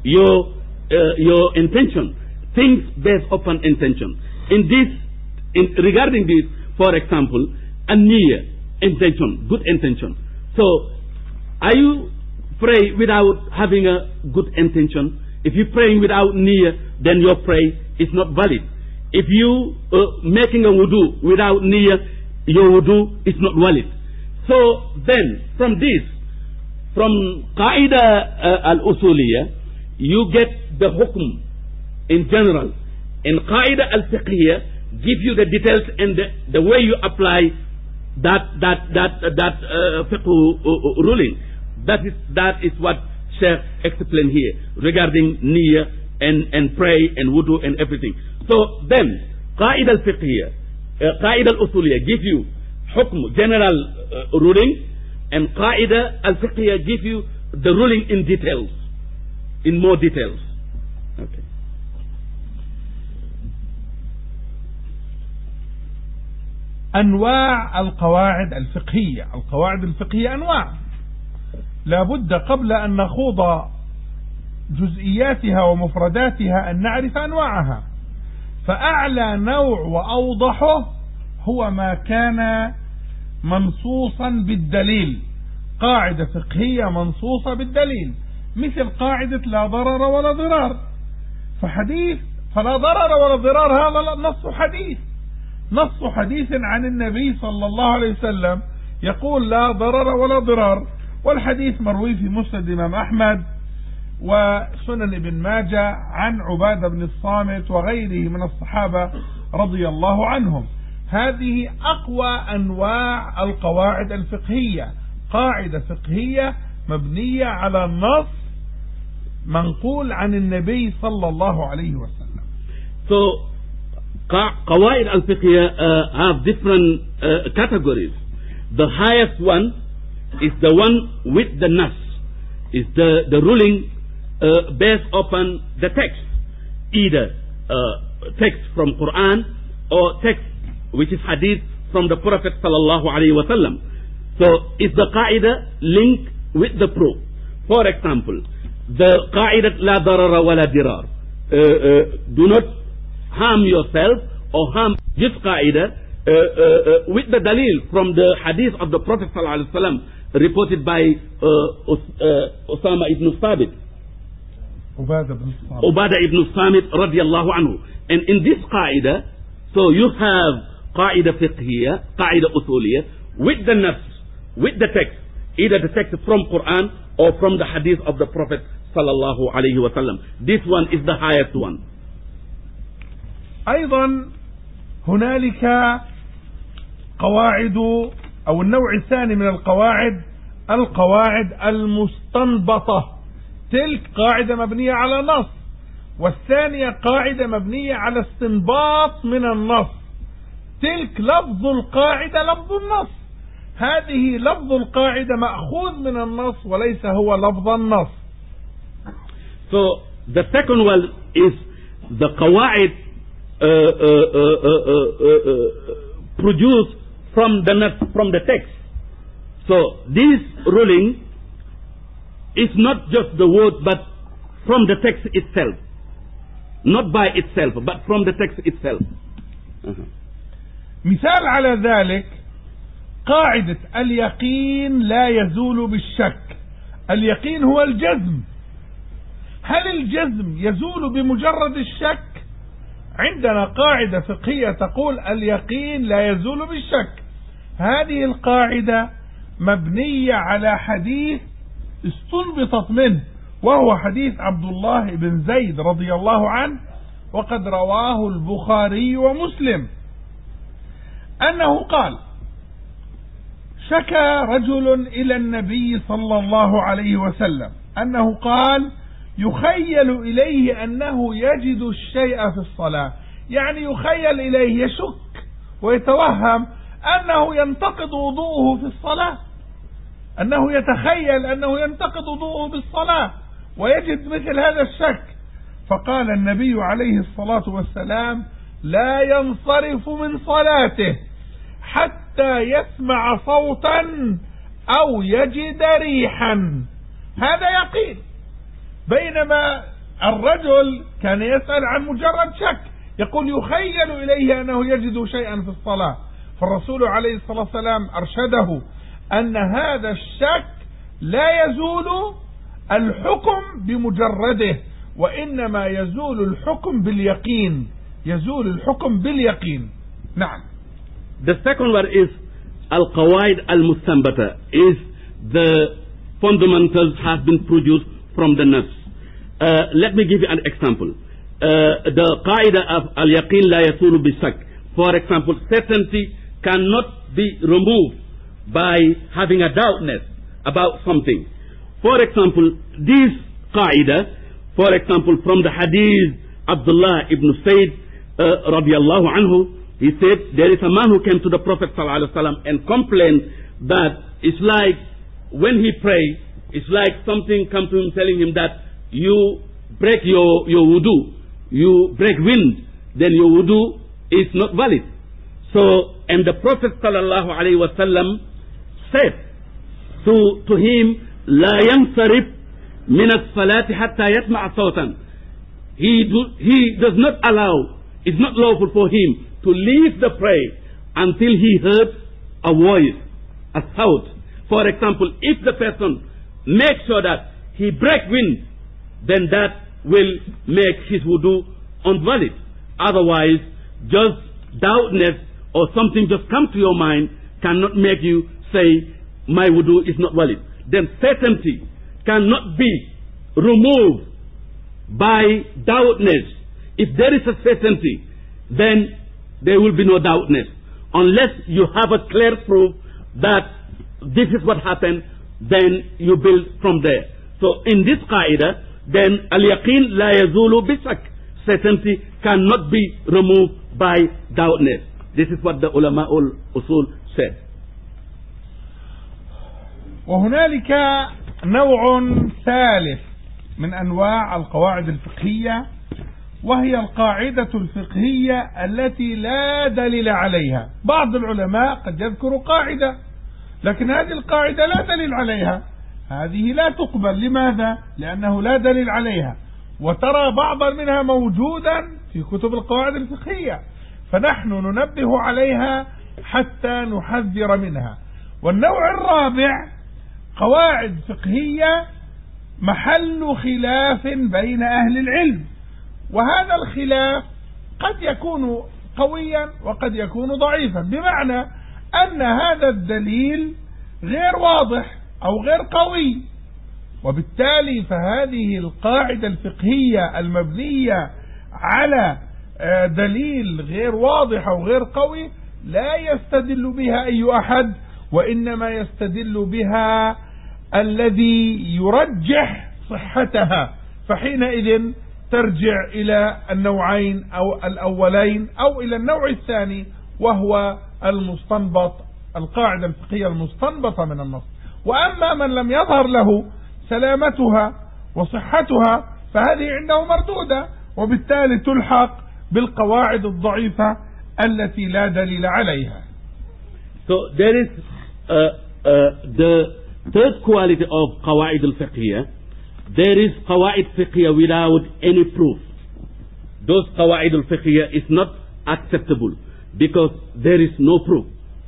your uh, your intention, things based upon intention. In this, in regarding this, for example, a near intention, good intention. So, are you pray without having a good intention? If you praying without niyyah, then your prayer is not valid. If you uh, making a wudu without niyyah, your wudu is not valid. So then, from this, from qaida uh, al-usuliyah, you get the hukm in general. In qaida al-fiqhiyah, give you the details and the, the way you apply that that that that uh, fiqh uh, ruling. That is that is what Sheikh explained here regarding niyyah and and pray and wudu and everything. So then, qaida al-fiqhiyah, uh, qaida al-usuliyah give you hukm general uh, ruling, and qaida al-fiqhiyah give you the ruling in details, in more details. أنواع القواعد الفقهية. القواعد الفقهية أنواع. لابد قبل أن نخوض جزئياتها ومفرداتها أن نعرف أنواعها. فأعلى نوع وأوضحه هو ما كان منصوصا بالدليل. قاعدة فقهية منصوصة بالدليل. مثل قاعدة لا ضرر ولا ضرار. فحديث فلا ضرر ولا ضرار هذا نص حديث. نص حديث عن النبي صلى الله عليه وسلم يقول لا ضرر ولا ضرار والحديث مروي في مسند الإمام أحمد وسنن ابن ماجه عن عبادة بن الصامت وغيره من الصحابة رضي الله عنهم. هذه أقوى أنواع القواعد الفقهية قاعدة فقهية مبنية على النص منقول عن النبي صلى الله عليه وسلم. So qawaid al-fiqhiyah uh, have different uh, categories. The highest one is the one with the nas, is the, the ruling uh, based upon the text, either uh, text from Quran or text which is hadith from the Prophet sallallahu alaihi wasallam. So is the qaida linked with the proof? For example, the qaida la darara wa la dirar. Uh, uh, do not harm yourself or harm this qaida uh, uh, uh, with the dalil from the hadith of the Prophet ﷺ reported by uh, uh, Osama ibn Thabit. Ubadah ibn Thabit. Ubadah ibn radiallahu anhu. And in this qaida, so you have qaida fiqhiyya, qaida usuliyya, with the nafs, with the text, either the text from Quran or from the hadith of the Prophet sallallahu alayhi wasallam. This one is the highest one. أيضا هنالك قواعد أو النوع الثاني من القواعد القواعد المستنبطة. تلك قاعدة مبنية على نص والثانية قاعدة مبنية على استنباط من النص. تلك لفظ القاعدة لفظ النص. هذه لفظ القاعدة مأخوذ من النص وليس هو لفظ النص. So the second one is the qawaid produced from the nas- from the text. So this ruling is not just the word, but from the text itself, not by itself, but from the text itself. Uh-huh. مثال على ذلك قاعدة اليقين لا يزول بالشك اليقين هو الجزم هل الجزم يزول بمجرد الشك عندنا قاعدة فقهية تقول اليقين لا يزول بالشك. هذه القاعدة مبنية على حديث استنبطت منه وهو حديث عبد الله بن زيد رضي الله عنه وقد رواه البخاري ومسلم. أنه قال شكى رجل إلى النبي صلى الله عليه وسلم. أنه قال يخيل إليه أنه يجد الشيء في الصلاة. يعني يخيل إليه يشك ويتوهم أنه ينتقد وضوءه في الصلاة. أنه يتخيل أنه ينتقد وضوءه بالصلاة ويجد مثل هذا الشك. فقال النبي عليه الصلاة والسلام لا ينصرف من صلاته حتى يسمع صوتا أو يجد ريحا. هذا يقين. بينما الرجل كان يسأل عن مجرد شك يقول يخيل إليه أنه يجد شيئا في الصلاة. فالرسول عليه الصلاة والسلام أرشده أن هذا الشك لا يزول الحكم بمجرده وإنما يزول الحكم باليقين. يزول الحكم باليقين. نعم. The second one is Al-Qawaid Al-Mustanbata is the fundamentals has been produced from the Nas. Uh, let me give you an example. Uh, the Qaida of Al-Yaqin La Yasulu Bisak. For example, certainty cannot be removed by having a doubtness about something. For example, this Qaida, for example, from the Hadith Abdullah ibn Sayyid uh, radiallahu anhu, he said, there is a man who came to the Prophet ﷺ and complained that it's like when he prays, it's like something comes to him telling him that you break your, your wudu, you break wind, then your wudu is not valid. So, and the Prophet ﷺ said to, to him, لا ينصرف من الصلاة حتى يسمع صوتا. He, do, he does not allow, it's not lawful for him to leave the prayer until he heard a voice, a sound. For example, if the person makes sure that he break wind, then that will make his wudu invalid. Otherwise, just doubtness or something just come to your mind cannot make you say, my wudu is not valid. Then certainty cannot be removed by doubtness. If there is a certainty, then there will be no doubtness. Unless you have a clear proof that this is what happened, then you build from there. So in this qaida, then al-yaqeen la yazulu bisak. Certainty cannot be removed by doubtness. This is what the ulama ul usul said. وهنالك نوع ثالث من أنواع القواعد الفقهية وهي القاعدة الفقهية التي لا دليل عليها بعض العلماء قد يذكر قاعدة لكن هذه القاعدة لا دليل عليها هذه لا تقبل. لماذا؟ لأنه لا دليل عليها. وترى بعضا منها موجودا في كتب القواعد الفقهية. فنحن ننبه عليها حتى نحذر منها. والنوع الرابع قواعد فقهية محل خلاف بين أهل العلم. وهذا الخلاف قد يكون قويا وقد يكون ضعيفا. بمعنى أن هذا الدليل غير واضح. أو غير قوي. وبالتالي فهذه القاعدة الفقهية المبنية على آه، دليل غير واضح أو غير قوي لا يستدل بها أي أحد وإنما يستدل بها الذي يرجح صحتها فحينئذ ترجع إلى النوعين أو الأولين أو إلى النوع الثاني وهو المستنبط القاعدة الفقهية المستنبطة من النص. وأما من لم يظهر له سلامتها وصحتها فهذه عنده مردودة وبالتالي تلحق بالقواعد الضعيفة التي لا دليل عليها. So there is uh, uh, the third quality of قواعد الفقهية There is قواعد فقهية without any proof. Those قواعد الفقهية is not acceptable because there is no proof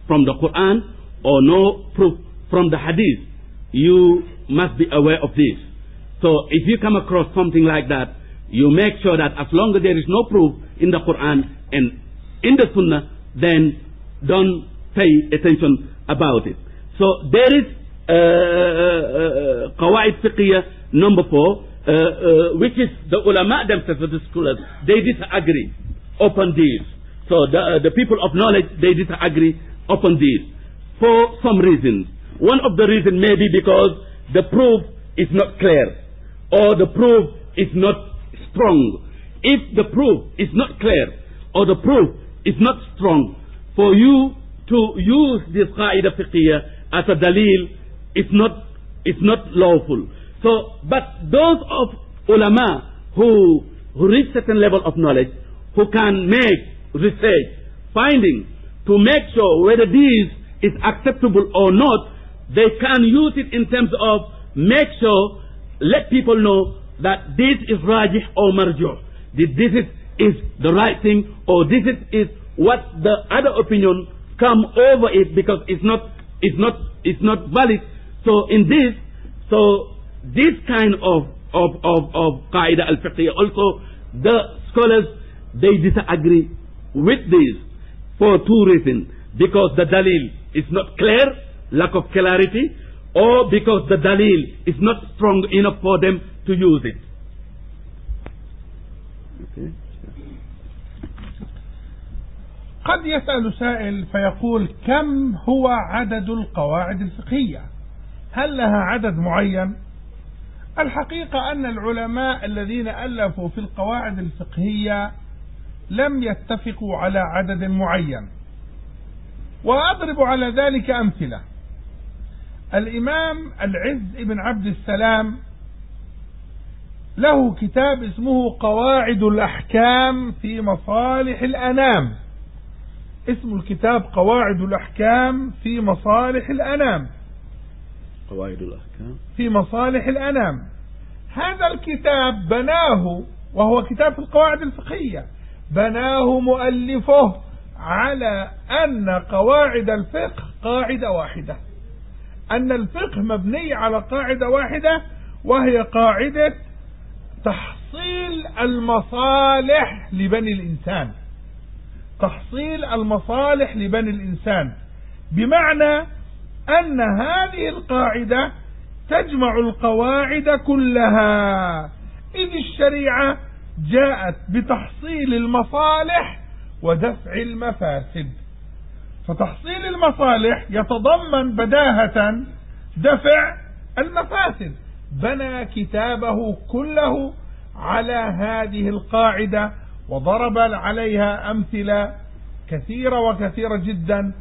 from the Quran or no proof from the Hadith. You must be aware of this. So if you come across something like that, you make sure that as long as there is no proof in the Quran and in the Sunnah, then don't pay attention about it. So there is qawaid uh, uh, number four, uh, uh, which is the ulama themselves, the scholars, they disagree upon this. So the, uh, the people of knowledge, they disagree upon this for some reasons. One of the reasons may be because the proof is not clear or the proof is not strong. If the proof is not clear or the proof is not strong, for you to use this qaida fiqhiyah as a dalil is not, is not lawful. So, but those of ulama who, who reach certain level of knowledge, who can make research, finding, to make sure whether this is acceptable or not, they can use it in terms of make sure, let people know that this is rajih or marjuh. This is, is the right thing or this is, is what the other opinion come over it because it's not, it's not, it's not valid. So in this, so this kind of, of, of, of qaida al-fiqhiyya also, the scholars, they disagree with this for two reasons. Because the dalil is not clear, lack of clarity, or because the dalil is not strong enough for them to use it. Okay. قد يسأل سائل فيقول كم هو عدد القواعد الفقهية هل لها عدد معين الحقيقة أن العلماء الذين ألفوا في القواعد الفقهية لم يتفقوا على عدد معين وأضرب على ذلك أمثلة الإمام العز بن عبد السلام له كتاب اسمه قواعد الأحكام في مصالح الأنام. اسم الكتاب قواعد الأحكام في مصالح الأنام. قواعد الأحكام. في مصالح الأنام. هذا الكتاب بناه وهو كتاب في القواعد الفقهية بناه مؤلفه على أن قواعد الفقه قاعدة واحدة. أن الفقه مبني على قاعدة واحدة وهي قاعدة تحصيل المصالح لبني الإنسان. تحصيل المصالح لبني الإنسان. بمعنى أن هذه القاعدة تجمع القواعد كلها. إذ الشريعة جاءت بتحصيل المصالح ودفع المفاسد. فتحصيل المصالح يتضمن بداهة دفع المفاسد. بنى كتابه كله على هذه القاعدة وضرب عليها أمثلة كثيرة وكثيرة جدا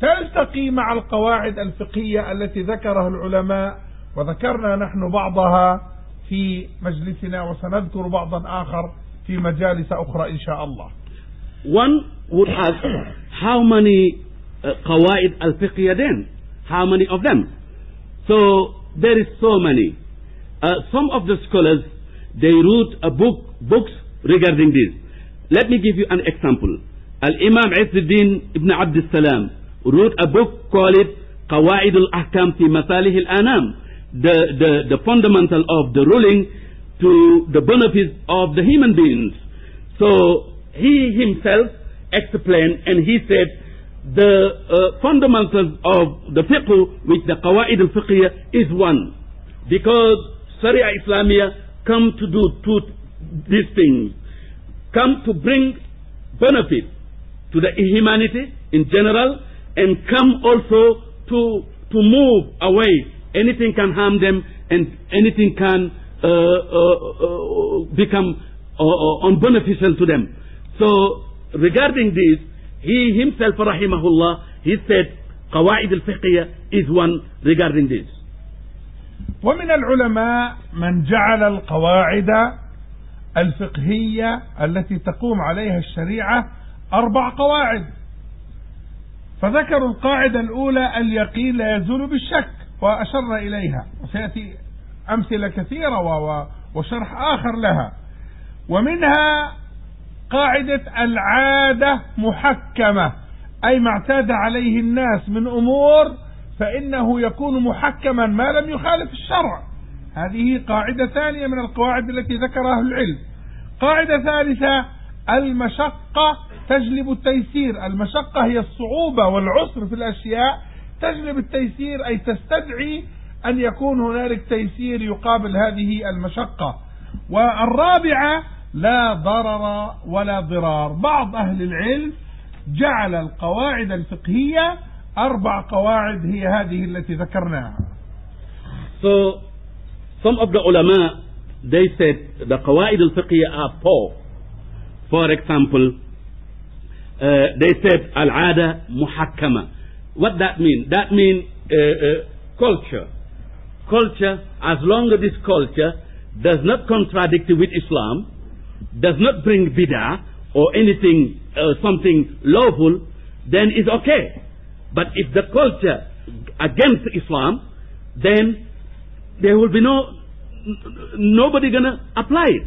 تلتقي مع القواعد الفقهية التي ذكرها العلماء وذكرنا نحن بعضها في مجلسنا وسنذكر بعضا آخر في مجالس أخرى إن شاء الله. One would ask, how many uh, qawaid al-fiqhiyah then? How many of them? So, there is so many. Uh, some of the scholars, they wrote a book, books regarding this. Let me give you an example. Al-Imam Izzuddin ibn Abd salam wrote a book called Qawaid al-Ahkam fi Masalih al-Anam. The, the, the fundamental of the ruling to the benefits of the human beings. So, he himself explained and he said the uh, fundamentals of the fiqh which the qawaid al-fiqhiyah is one. Because sharia islamiyah come to do two these things come to bring benefit to the humanity in general and come also to to move away. Anything can harm them and anything can uh, uh, uh become uh, uh, unbeneficial to them. So regarding this, he himself, rahimahullah, he said, قواعد الفقهية is one regarding this. ومن العلماء من جعل القواعد الفقهية التي تقوم عليها الشريعة أربع قواعد. فذكروا القاعدة الأولى اليقين لا يزول بالشك وأشر إليها. وسيأتي أمثلة كثيرة وشرح آخر لها. ومنها قاعدة العادة محكمة. أي ما اعتاد عليه الناس من أمور فإنه يكون محكما ما لم يخالف الشرع. هذه قاعدة ثانية من القواعد التي ذكرها العلم. قاعدة ثالثة المشقة تجلب التيسير. المشقة هي الصعوبة والعسر في الأشياء. تجلب التيسير أي تستدعي أن يكون هنالك تيسير يقابل هذه المشقة. والرابعة لا ضرر ولا ضرار بعض أهل العلم جعل القواعد الفقهية أربع قواعد هي هذه التي ذكرناها So some of the ulama they said the qawaid al-fiqhiyya are four for example uh, they said al-ada muhakkama what that mean that mean uh, uh, culture culture as long as this culture does not contradict with Islam does not bring bid'ah or anything, uh, something lawful, then it's okay. But if the culture against Islam, then there will be no, nobody gonna apply it.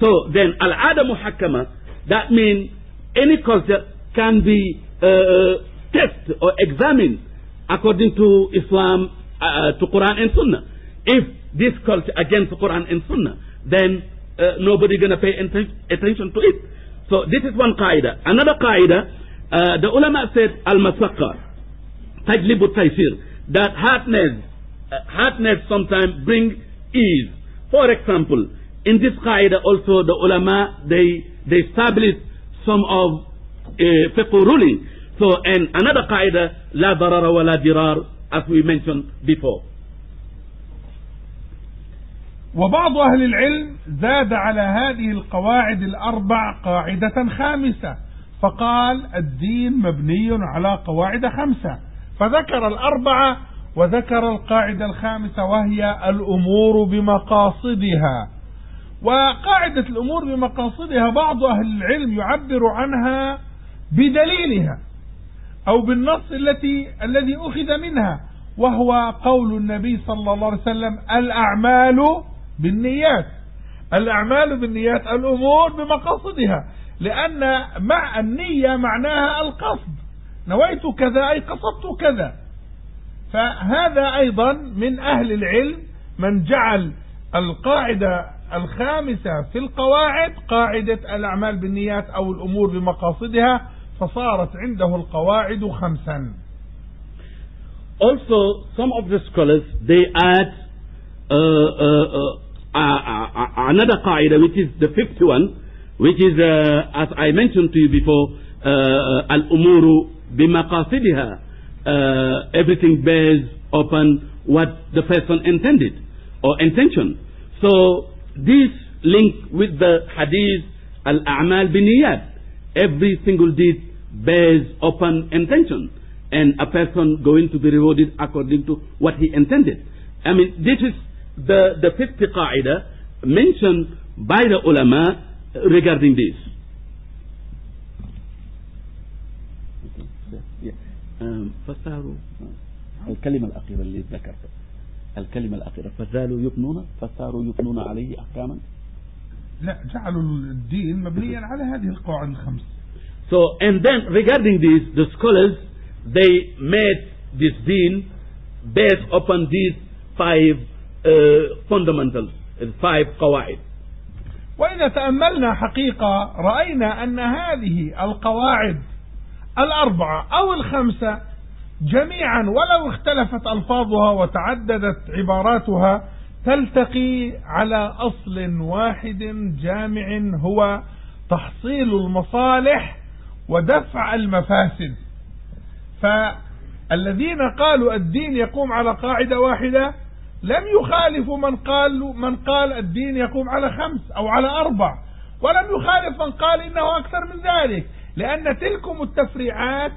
So then, al-ada muhakkama, that means any culture can be uh, tested or examined according to Islam, uh, to Quran and Sunnah. If this culture against Quran and Sunnah, then uh, nobody going to pay attention to it. So this is one qaida. Another qaida, uh, the ulama said al-masaqqa, tajlibu taysir, that hardness, uh, hardness sometimes bring ease. For example, in this qaida also the ulama, they, they establish some of uh, fiqh ruling. So, and another qaida, la darara wa la dirar, as we mentioned before. وبعض أهل العلم زاد على هذه القواعد الأربع قاعدة خامسة فقال الدين مبني على قواعد خمسة. فذكر الأربعة وذكر القاعدة الخامسة وهي الأمور بمقاصدها. وقاعدة الأمور بمقاصدها بعض أهل العلم يعبر عنها بدليلها أو بالنص التي الذي أخذ منها وهو قول النبي صلى الله عليه وسلم الأعمال بالنيات. الأعمال بالنيات الأمور بمقاصدها. لأن مع النية معناها القصد. نويت كذا أي قصدت كذا. فهذا أيضا من أهل العلم من جعل القاعدة الخامسة في القواعد قاعدة الأعمال بالنيات أو الأمور بمقاصدها فصارت عنده القواعد خمسا. Also, some of the scholars, they add uh, uh, uh, Uh, uh, uh, another qaida, which is the fifth one, which is, as I mentioned to you before, al-umuru bimaqasidiha. Everything bears upon what the person intended or intention. So this link with the hadith al-a'mal biniyat. Every single deed bears upon intention and a person going to be rewarded according to what he intended. I mean, this is the, the fifth qaida mentioned by the ulama regarding this. فساروا الكلمة الأخيرة اللي ذكرتها الكلمة الأخيرة فزالوا يبنون فساروا يبنون عليه أحكاما لا جعلوا الدين مبنيا على هذه القواعد الخمس So and then regarding this the scholars they made this deen based upon these five uh, fundamentals five قواعد وإذا تأملنا حقيقة رأينا أن هذه القواعد الأربعة أو الخمسة جميعا ولو اختلفت ألفاظها وتعددت عباراتها تلتقي على أصل واحد جامع هو تحصيل المصالح ودفع المفاسد. فالذين قالوا الدين يقوم على قاعدة واحدة لم يخالفوا من قال من قال الدين يقوم على خمس أو على أربع. ولم يخالف من قال إنه أكثر من ذلك. لأن تلكم التفريعات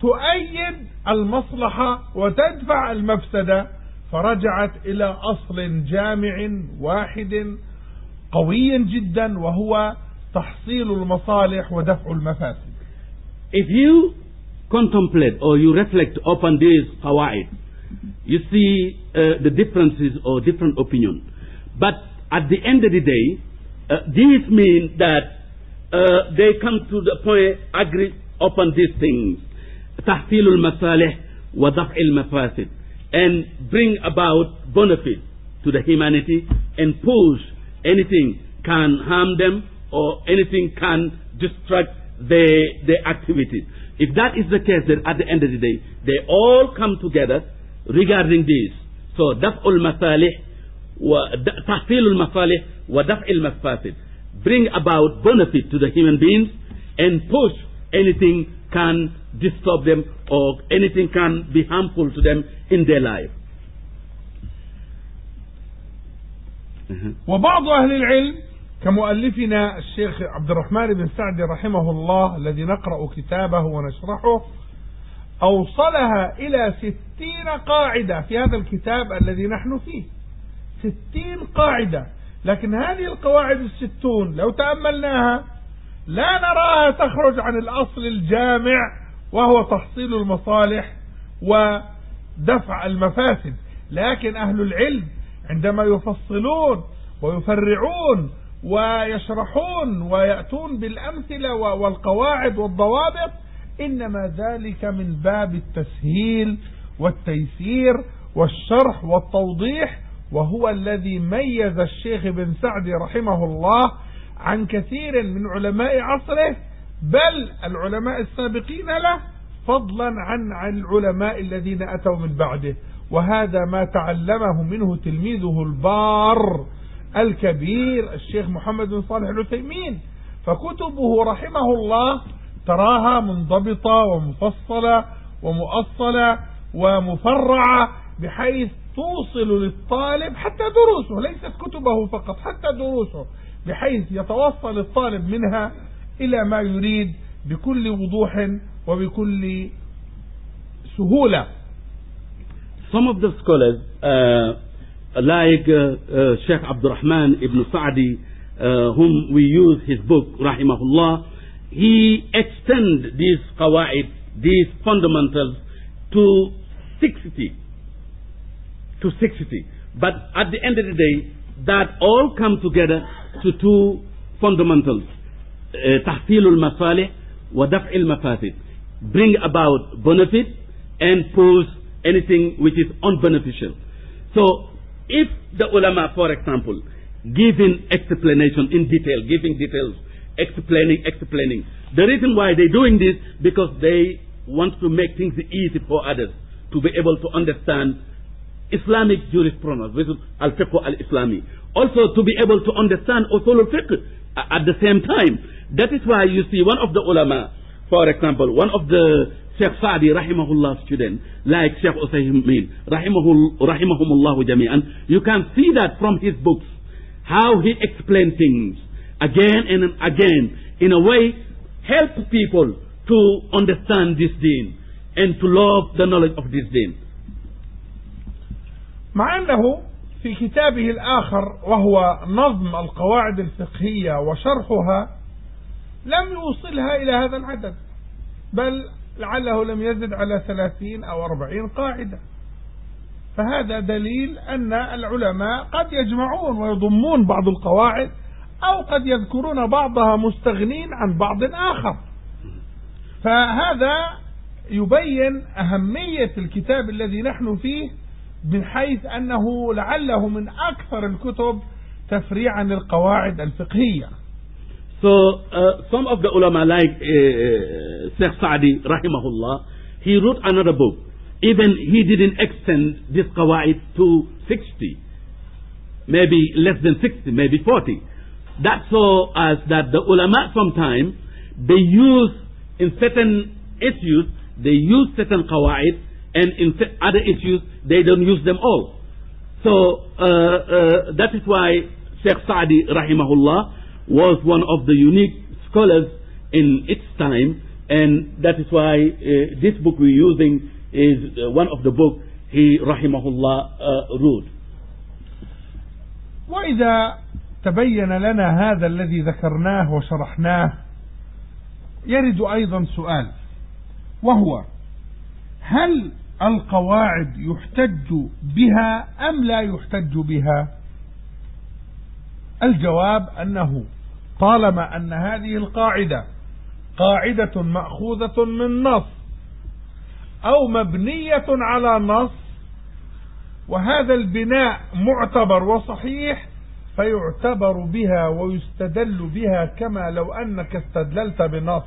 تؤيد المصلحة وتدفع المفسدة فرجعت إلى أصل جامع واحد قوي جدا وهو تحصيل المصالح ودفع المفاسد. If you contemplate or you reflect upon these qawaid, you see uh, the differences or different opinion. But at the end of the day, uh, these mean that uh, they come to the point, agree upon these things. تحصيل المصالح ودفع المفاسد and bring about benefit to the humanity and push anything can harm them or anything can distract their, their activities. If that is the case, then at the end of the day, they all come together regarding this. So, دفع المصالح وتحصيل المصالح ودفع المفاسد bring about benefit to the human beings and push anything can disturb them or anything can be harmful to them in their life. وبعض أهل العلم كمؤلفنا الشيخ عبد الرحمن بن سعد رحمه الله الذي نقرأ كتابه ونشرحه أوصلها إلى ستين قاعدة في هذا الكتاب الذي نحن فيه. ستين قاعدة. لكن هذه القواعد الستون لو تأملناها لا نراها تخرج عن الأصل الجامع وهو تحصيل المصالح ودفع المفاسد. لكن أهل العلم عندما يفصلون ويفرعون ويشرحون ويأتون بالأمثلة والقواعد والضوابط إنما ذلك من باب التسهيل والتيسير والشرح والتوضيح وهو الذي ميز الشيخ بن سعد رحمه الله عن كثير من علماء عصره بل العلماء السابقين له فضلا عن العلماء الذين أتوا من بعده. وهذا ما تعلمه منه تلميذه البار الكبير الشيخ محمد بن صالح العثيمين فكتبه رحمه الله تراها منضبطة ومفصلة ومؤصلة ومفرعة بحيث توصل للطالب حتى دروسه ليست كتبه فقط حتى دروسه بحيث يتوصل الطالب منها إلى ما يريد بكل وضوح وبكل سهولة. Some of the scholars uh, like uh, uh, Sheikh Abdul Rahman ibn Sa'di uh, whom we use his book rahimahullah he extend these qawaid these fundamentals to 60 to 60 but at the end of the day that all come together to two fundamentals تحصيل المصالح ودفع المفاسد bring about benefit and pose anything which is unbeneficial so if the ulama for example giving explanation in detail giving details explaining explaining the reason why they're doing this because they want to make things easy for others to be able to understand Islamic jurisprudence, which is al-fiqh al-Islami. Also to be able to understand usul al-fiqh at the same time. That is why you see one of the ulama, for example, one of the Sheikh Sa'di rahimahullah student, like Sheikh Usaymin, rahimahul, rahimahumullah jami'an, you can see that from his books, how he explains things again and again in a way help people to understand this deen and to love the knowledge of this deen. مع أنه في كتابه الآخر وهو نظم القواعد الفقهية وشرحها لم يوصلها إلى هذا العدد بل لعله لم يزد على ثلاثين أو أربعين قاعدة فهذا دليل أن العلماء قد يجمعون ويضمون بعض القواعد أو قد يذكرون بعضها مستغنين عن بعض آخر فهذا يبين أهمية الكتاب الذي نحن فيه من حيث أنه لعله من أكثر الكتب تفريعا للقواعد الفقهية So uh, some of the ulama like uh, uh, Sheikh Saadi rahimahullah, he wrote another book. Even he didn't extend this qawaid to 60, maybe less than 60, maybe 40. That's so as that the ulama sometimes they use in certain issues they use certain qawaid and in other issues they don't use them all. So uh, uh, that is why Sheikh Saadi rahimahullah was one of the unique scholars in its time, and that is why uh, this book we're using is uh, one of the books he rahimahullah uh, wrote. وإذا تبين لنا هذا الذي ذكرناه وشرحناه. يرد أيضا سؤال وهو هل القواعد يحتج بها أم لا يحتج بها؟ الجواب أنه طالما أن هذه القاعدة قاعدة مأخوذة من نص أو مبنية على نص وهذا البناء معتبر وصحيح فيعتبر بها ويستدل بها كما لو أنك استدللت بنص.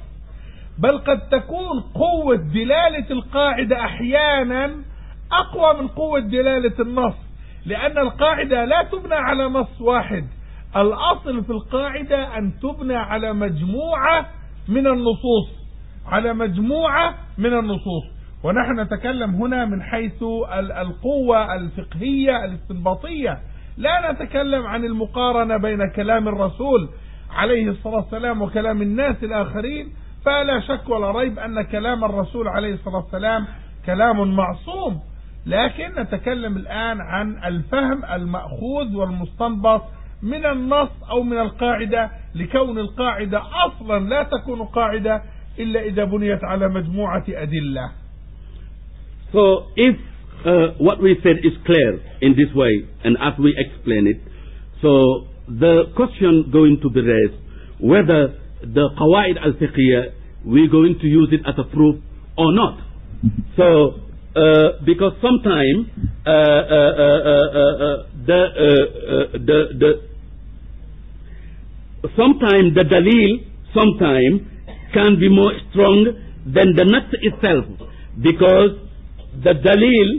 بل قد تكون قوة دلالة القاعدة أحيانا أقوى من قوة دلالة النص لأن القاعدة لا تبنى على نص واحد. الأصل في القاعدة أن تبنى على مجموعة من النصوص على مجموعة من النصوص. ونحن نتكلم هنا من حيث القوة الفقهية الاستنباطية. لا نتكلم عن المقارنة بين كلام الرسول عليه الصلاة والسلام وكلام الناس الآخرين فلا شك ولا ريب أن كلام الرسول عليه الصلاة والسلام كلام معصوم. لكن نتكلم الآن عن الفهم المأخوذ والمستنبط من النص أو من القاعدة لكون القاعدة أصلا لا تكون قاعدة إلا إذا بنيت على مجموعة أدلة. So if uh, what we said is clear in this way and as we explain it, so the question going to be raised whether the qawaid al-fiqhiyah we're going to use it as a proof or not. So uh, because sometimes uh, uh, the the the sometimes the dalil sometimes can be more strong than the nut itself because the dalil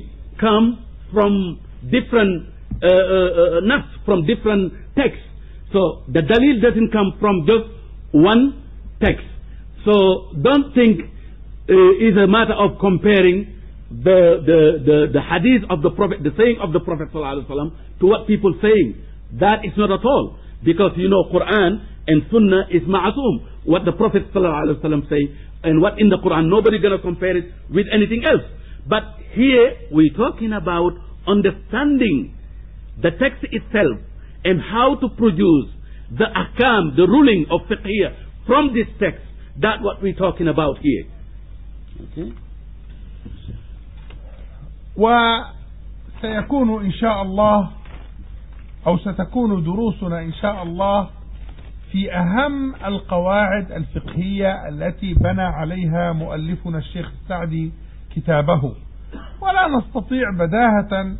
come from different uh, uh, nas from different texts so the dalil doesn't come from just one text so don't think uh, it's a matter of comparing the, the, the, the hadith of the Prophet, the saying of the Prophet to what people saying. That is not at all. Because you know Quran and Sunnah is ma'asum. What the Prophet say and what in the Quran, nobody gonna compare it with anything else. But here we're talking about understanding the text itself and how to produce the ahkam, the ruling of fiqhiyah from this text. That's what we're talking about here. Okay. وسيكون إن شاء الله أو ستكون دروسنا إن شاء الله في أهم القواعد الفقهية التي بنى عليها مؤلفنا الشيخ السعدي كتابه. ولا نستطيع بداهة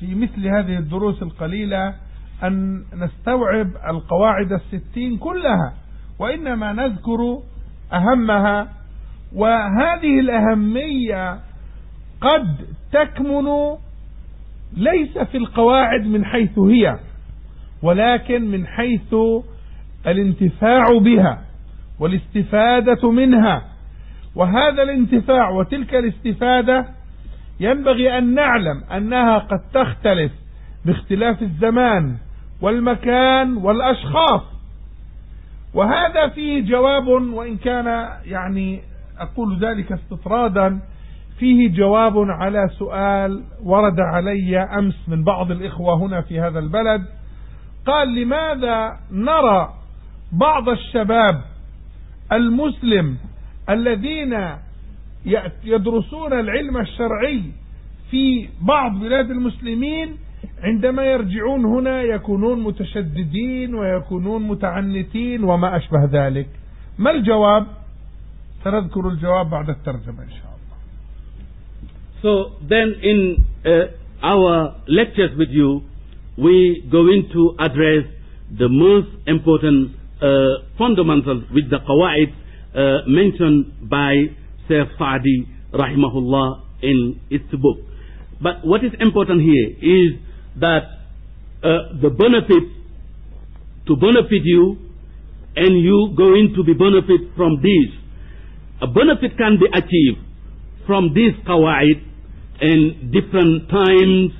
في مثل هذه الدروس القليلة أن نستوعب القواعد الستين كلها وإنما نذكر أهمها. وهذه الأهمية قد تكمن ليس في القواعد من حيث هي ولكن من حيث الانتفاع بها والاستفادة منها. وهذا الانتفاع وتلك الاستفادة ينبغي أن نعلم أنها قد تختلف باختلاف الزمان والمكان والأشخاص. وهذا فيه جواب وإن كان يعني أقول ذلك استطرادا فيه جواب على سؤال ورد علي أمس من بعض الإخوة هنا في هذا البلد. قال لماذا نرى بعض الشباب المسلم الذين يدرسون العلم الشرعي في بعض بلاد المسلمين عندما يرجعون هنا يكونون متشددين ويكونون متعنتين وما أشبه ذلك. ما الجواب؟ سنذكر الجواب بعد الترجمة إن شاء الله. So then in uh, our lectures with you, we going to address the most important uh, fundamentals with the qawaid uh, mentioned by Sayyid Sa'di rahimahullah in its book. But what is important here is that uh, the benefit to benefit you and you going to be benefit from this. A benefit can be achieved from these kawaid in different times,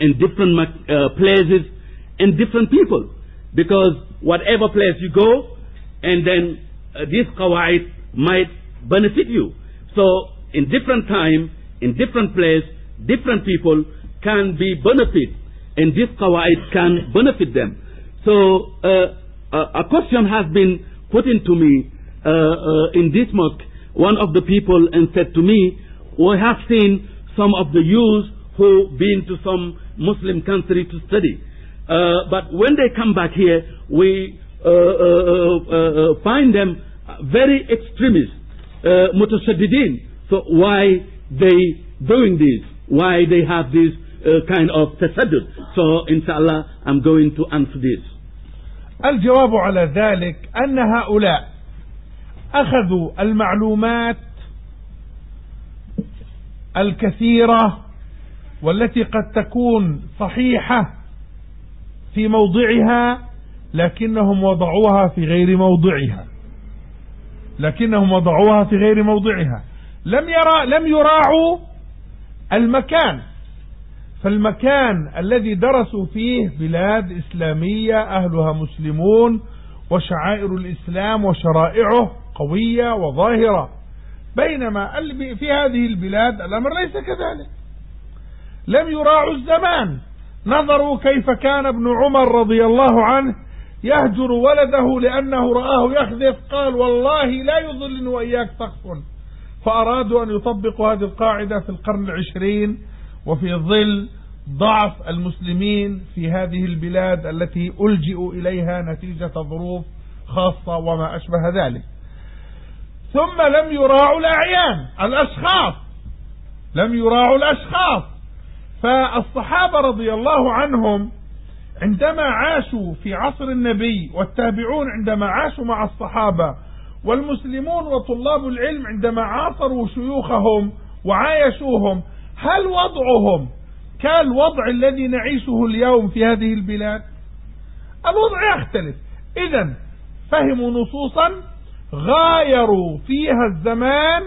in different uh, places, and different people. Because whatever place you go, and then uh, this qawaid might benefit you. So in different time, in different place, different people can be benefit, and this qawaid can benefit them. So uh, a question has been put into me uh, uh, in this mosque. One of the people and said to me, "We have seen some of the youths who been to some Muslim country to study. Uh, but when they come back here, we find them very extremist, uh, mutashaddidin. So why they doing this? Why they have this kind of tasaddud? So inshallah, I'm going to answer this. الجواب على ذلك أن هؤلاء أخذوا المعلومات الكثيرة والتي قد تكون صحيحة في موضعها لكنهم وضعوها في غير موضعها. لكنهم وضعوها في غير موضعها. لم يرى لم يراعوا المكان. فالمكان الذي درسوا فيه بلاد إسلامية أهلها مسلمون وشعائر الإسلام وشرائعه قوية وظاهرة. بينما في هذه البلاد الأمر ليس كذلك. لم يراعوا الزمان. نظروا كيف كان ابن عمر رضي الله عنه يهجر ولده لأنه رآه يخذف. قال والله لا يظلني وإياك سقف فأرادوا أن يطبقوا هذه القاعدة في القرن العشرين وفي ظل ضعف المسلمين في هذه البلاد التي ألجئوا إليها نتيجة ظروف خاصة وما أشبه ذلك. ثم لم يراعوا الأعيان الأشخاص. لم يراعوا الأشخاص. فالصحابة رضي الله عنهم عندما عاشوا في عصر النبي والتابعون عندما عاشوا مع الصحابة والمسلمون وطلاب العلم عندما عاصروا شيوخهم وعايشوهم هل وضعهم كالوضع الذي نعيشه اليوم في هذه البلاد؟ الوضع يختلف. إذا فهموا نصوصا غايروا فيها الزمان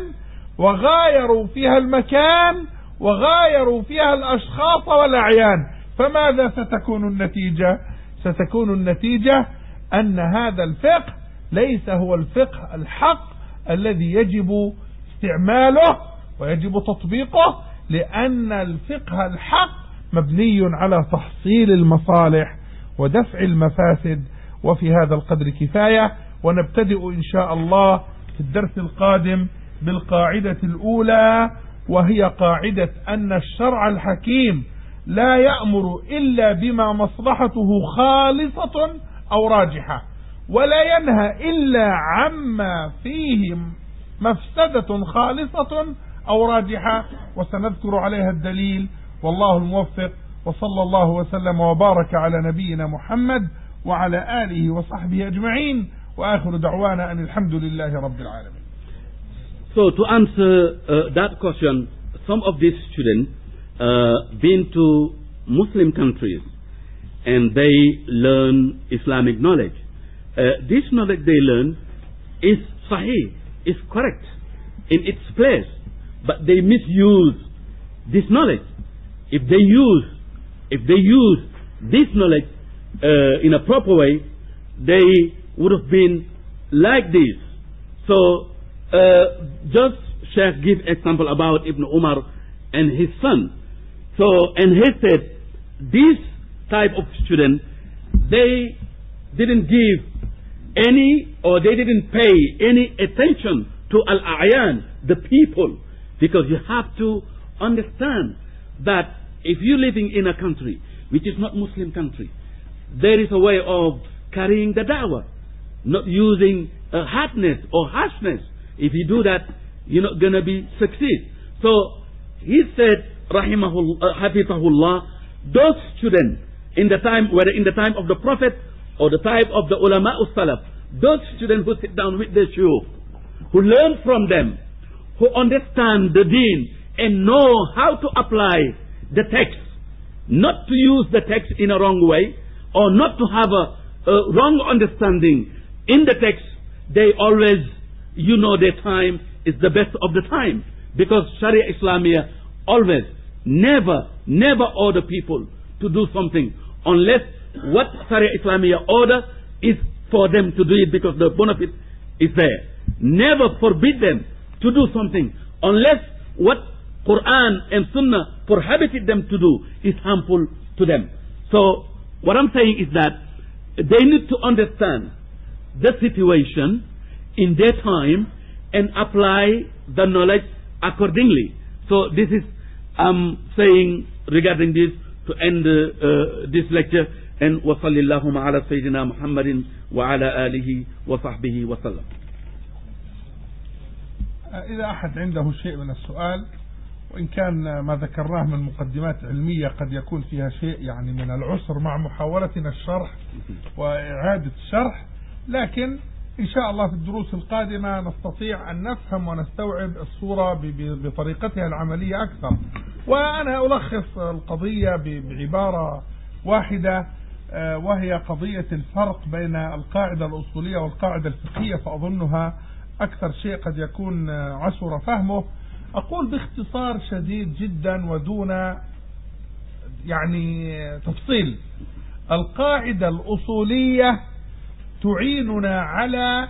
وغايروا فيها المكان وغايروا فيها الأشخاص والأعيان. فماذا ستكون النتيجة؟ ستكون النتيجة أن هذا الفقه ليس هو الفقه الحق الذي يجب استعماله ويجب تطبيقه لأن الفقه الحق مبني على تحصيل المصالح ودفع المفاسد وفي هذا القدر كفاية. ونبتدئ إن شاء الله في الدرس القادم بالقاعدة الأولى وهي قاعدة أن الشرع الحكيم لا يأمر إلا بما مصلحته خالصة أو راجحة ولا ينهى إلا عما فيه مفسدة خالصة أو راجحة. وسنذكر عليها الدليل والله الموفق وصلى الله وسلم وبارك على نبينا محمد وعلى آله وصحبه أجمعين. وآخر دعوانا أن الحمد لله رب العالمين. So to answer uh, that question, some of these students uh, been to Muslim countries and they learn Islamic knowledge. Uh, this knowledge they learn is sahih, is correct in its place, but they misuse this knowledge. If they use, if they use this knowledge uh, in a proper way, they would have been like this. So uh, just Sheikh give example about Ibn Umar and his son. So, and he said, this type of student, they didn't give any or they didn't pay any attention to Al-A'yan, the people, because you have to understand that if you're living in a country which is not Muslim country, there is a way of carrying the dawah, not using uh, hardness or harshness. If you do that, you're not going to be succeed. So he said, rahimahullah, uh, hafizahullah, those students in the time, whether in the time of the Prophet or the time of the ulama salaf, those students who sit down with the shuyukh, who learn from them, who understand the deen and know how to apply the text, not to use the text in a wrong way or not to have a, a wrong understanding in the text, they always, you know, their time is the best of the time because Sharia Islamia always, never, never order people to do something unless what Sharia Islamia order is for them to do it because the benefit is there. Never forbid them to do something unless what Quran and Sunnah prohibited them to do is harmful to them. So what I'm saying is that they need to understand the situation in their time and apply the knowledge accordingly. So this is I'm saying regarding this to end uh, uh, this lecture and وصلى اللهم على سيدنا محمد وعلى آله وصحبه وسلم إذا أحد عنده شيء من السؤال وإن كان ما ذكرناه من مقدمات علمية قد يكون فيها شيء يعني من العسر مع محاولتنا الشرح وإعادة الشرح لكن إن شاء الله في الدروس القادمة نستطيع أن نفهم ونستوعب الصورة بطريقتها العملية أكثر. وأنا ألخص القضية بعبارة واحدة آه، وهي قضية الفرق بين القاعدة الأصولية والقاعدة الفقهية فأظنها أكثر شيء قد يكون عسر فهمه. أقول باختصار شديد جدا ودون يعني تفصيل. القاعدة الأصولية تعيننا على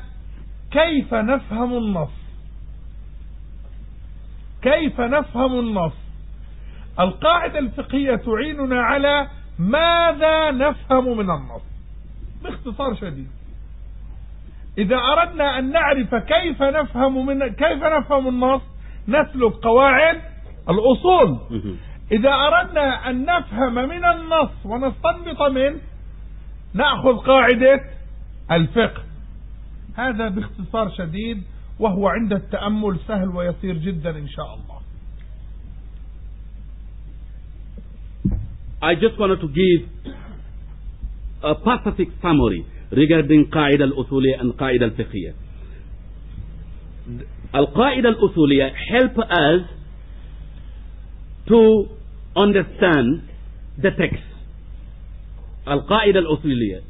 كيف نفهم النص. كيف نفهم النص. القاعدة الفقهية تعيننا على ماذا نفهم من النص. باختصار شديد. إذا أردنا أن نعرف كيف نفهم من كيف نفهم النص نسلك قواعد الأصول. إذا أردنا أن نفهم من النص ونستنبط منه نأخذ قاعدة الفقه هذا باختصار شديد وهو عند التأمل سهل ويسير جدا إن شاء الله I just wanted to give a pacific summary regarding قاعدة الأصولية and قاعدة الفقهية. القاعدة الأصولية help us to understand the text. القاعدة الأصولية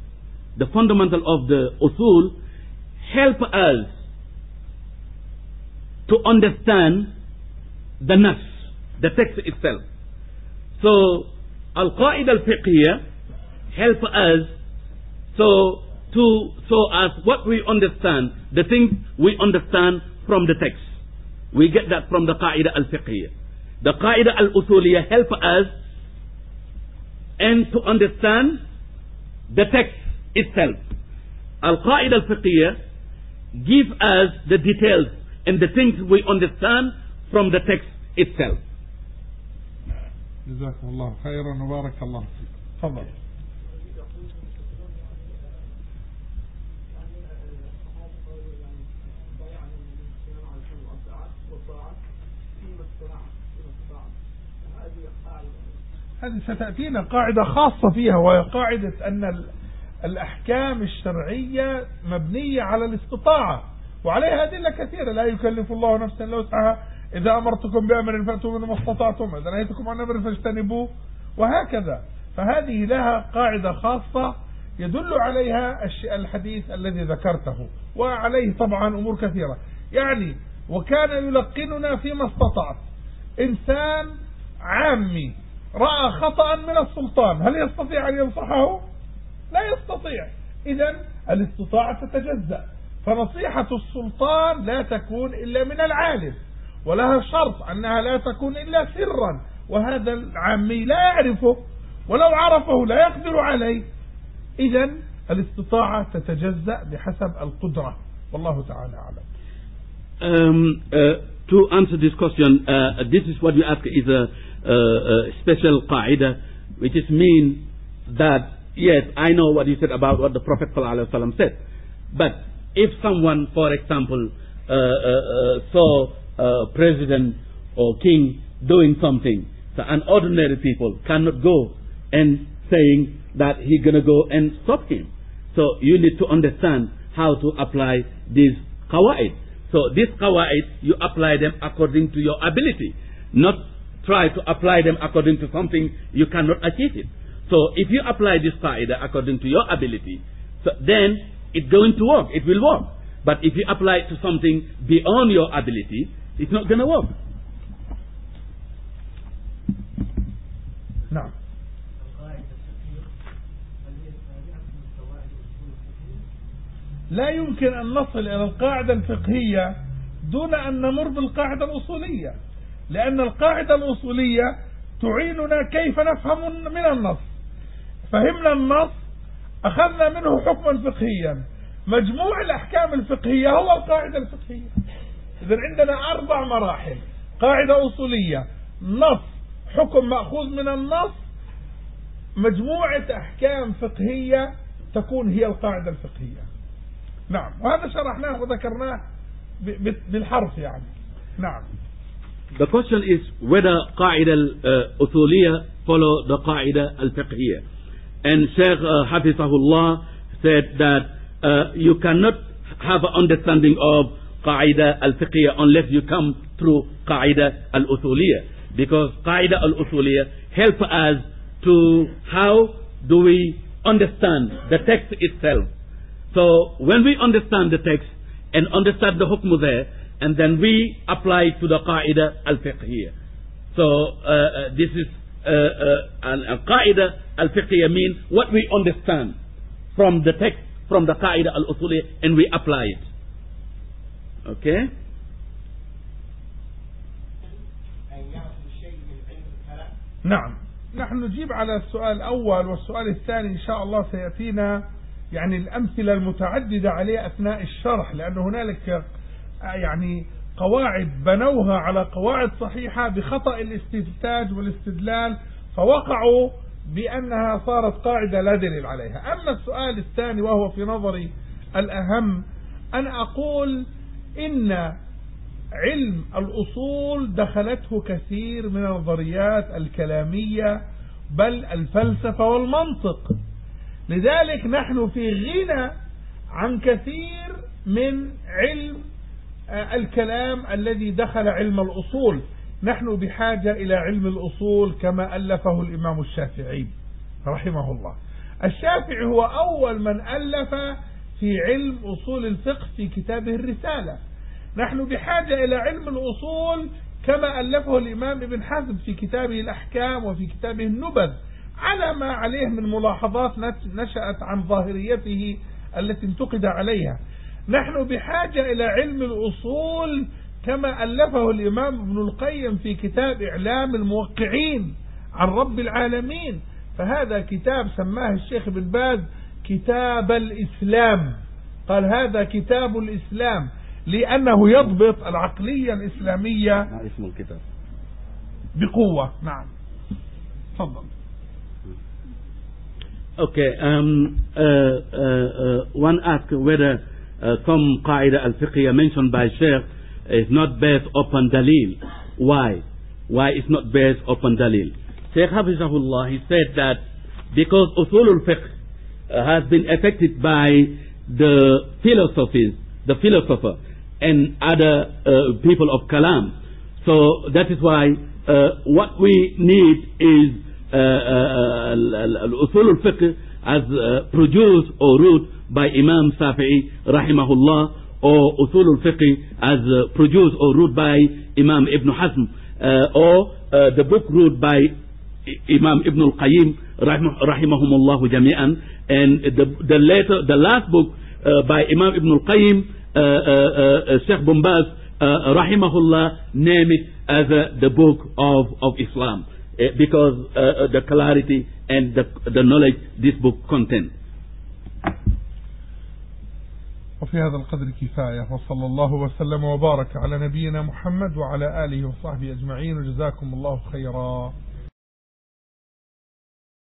the fundamental of the usul help us to understand the nas, the text itself. So, Al-Qaeda al-Fiqhiyya help us so to so as what we understand, the things we understand from the text. We get that from the Qaeda al-Fiqhiyya. The Qaeda al-Usuliyya help us and to understand the text itself. Al-Qaeda al-Fiqhiyya give us the details and the things we understand from the text itself. جزاكم الله خيرا وبارك الله فيك تفضل هذه ستأتينا قاعدة خاصة فيها وهي قاعدة أن الأحكام الشرعية مبنية على الاستطاعة وعليها أدلة كثيرة. لا يكلف الله نفسا إلا وسعها إذا أمرتكم بأمر فأتوا منه ما استطعتم. إذا نهيتكم عن أمر فاجتنبوه وهكذا. فهذه لها قاعدة خاصة يدل عليها الحديث الذي ذكرته. وعليه طبعا أمور كثيرة. يعني وكان يلقننا فيما استطعت. إنسان عامي رأى خطأ من السلطان هل يستطيع أن ينصحه؟ لا يستطيع. إذا الاستطاعة تتجزأ. فنصيحة السلطان لا تكون إلا من العالم ولها شرط أنها لا تكون إلا سرا وهذا العامي لا يعرفه ولو عرفه لا يقدر عليه. إذا الاستطاعة تتجزأ بحسب القدرة. والله تعالى أعلم. Um, uh, to answer this question, uh, this is what you ask is a, a, a special qaida, which is mean that, yes, I know what you said about what the Prophet ﷺ said. But if someone, for example, uh, uh, uh saw a president or king doing something, so an ordinary people cannot go and saying that he's going to go and stop him. So you need to understand how to apply these qawaid. So these qawaid, you apply them according to your ability, not try to apply them according to something you cannot achieve it. So if you apply this qaida according to your ability, so then it's going to work. It will work. But if you apply it to something beyond your ability, it's not going to work. نعم لا يمكن أن نصل إلى القاعدة الفقهية دون أن نمر بالقاعدة الأصولية لأن القاعدة الأصولية تعيننا كيف نفهم من النص فهمنا النص أخذنا منه حكما فقهيا. مجموع الأحكام الفقهية هو القاعدة الفقهية. إذا عندنا أربع مراحل. قاعدة أصولية. نص حكم مأخوذ من النص. مجموعة أحكام فقهية تكون هي القاعدة الفقهية. نعم وهذا شرحناه وذكرناه بالحرف يعني. نعم. The question is whether قاعدة الأصولية follow the قاعدة الفقهية. And Sheikh uh, Hafizahullah said that uh, you cannot have an understanding of Qaida al-Fiqhiyah unless you come through Qaida al-Usuliyah. Because Qaida al-Usuliyah help us to how do we understand the text itself. So when we understand the text and understand the hukm there, and then we apply to the Qaida al-Fiqhiyah. So uh, uh, this is uh, an, a qaida al-fiqhiyya means what we understand from the text, from the qaida al-usuliyya, and we apply it. Okay? نعم نحن نجيب على السؤال الأول والسؤال الثاني إن شاء الله سيأتينا يعني الأمثلة المتعددة عليه أثناء الشرح لأن هنالك يعني قواعد بنوها على قواعد صحيحة بخطأ الاستنتاج والاستدلال فوقعوا بأنها صارت قاعدة لا دليل عليها. أما السؤال الثاني وهو في نظري الأهم أن أقول إن علم الأصول دخلته كثير من النظريات الكلامية بل الفلسفة والمنطق. لذلك نحن في غنى عن كثير من علم الكلام الذي دخل علم الأصول. نحن بحاجة إلى علم الأصول كما ألفه الإمام الشافعي رحمه الله. الشافعي هو أول من ألف في علم أصول الفقه في كتابه الرسالة. نحن بحاجة إلى علم الأصول كما ألفه الإمام ابن حزم في كتابه الأحكام وفي كتابه النبذ. على ما عليه من ملاحظات نشأت عن ظاهريته التي انتقد عليها. نحن بحاجة إلى علم الأصول كما ألفه الإمام ابن القيم في كتاب إعلام الموقعين عن رب العالمين. فهذا كتاب سماه الشيخ بن باز كتاب الإسلام. قال هذا كتاب الإسلام لأنه يضبط العقلية الإسلامية اسم الكتاب؟ بقوة. نعم. تفضل. Okay, um, uh, uh, uh, one asks whether Uh, some qaida al-fiqhiyah mentioned by Sheikh is not based upon dalil. Why? Why it's not based upon dalil? Sheikh Hafizahullah, he said that because usul al-fiqh uh, has been affected by the philosophies, the philosopher and other uh, people of kalam. So that is why uh, what we need is uh, usul uh, al-fiqh as produced or root by Imam Safi'i rahimahullah or Usul al-Fiqh as uh, produced or wrote by Imam Ibn Hazm uh, or uh, the book wrote by Imam Ibn al-Qayyim rahimahumullah jami'an and the, the later the last book uh, by Imam Ibn al-Qayyim uh, uh, Sheikh Bombaz uh, rahimahullah, name it as uh, the book of, of Islam uh, because uh, the clarity and the, the knowledge this book contains. وفي هذا القدر كفاية وصلى الله وسلم وبارك على نبينا محمد وعلى آله وصحبه أجمعين وجزاكم الله خيرا.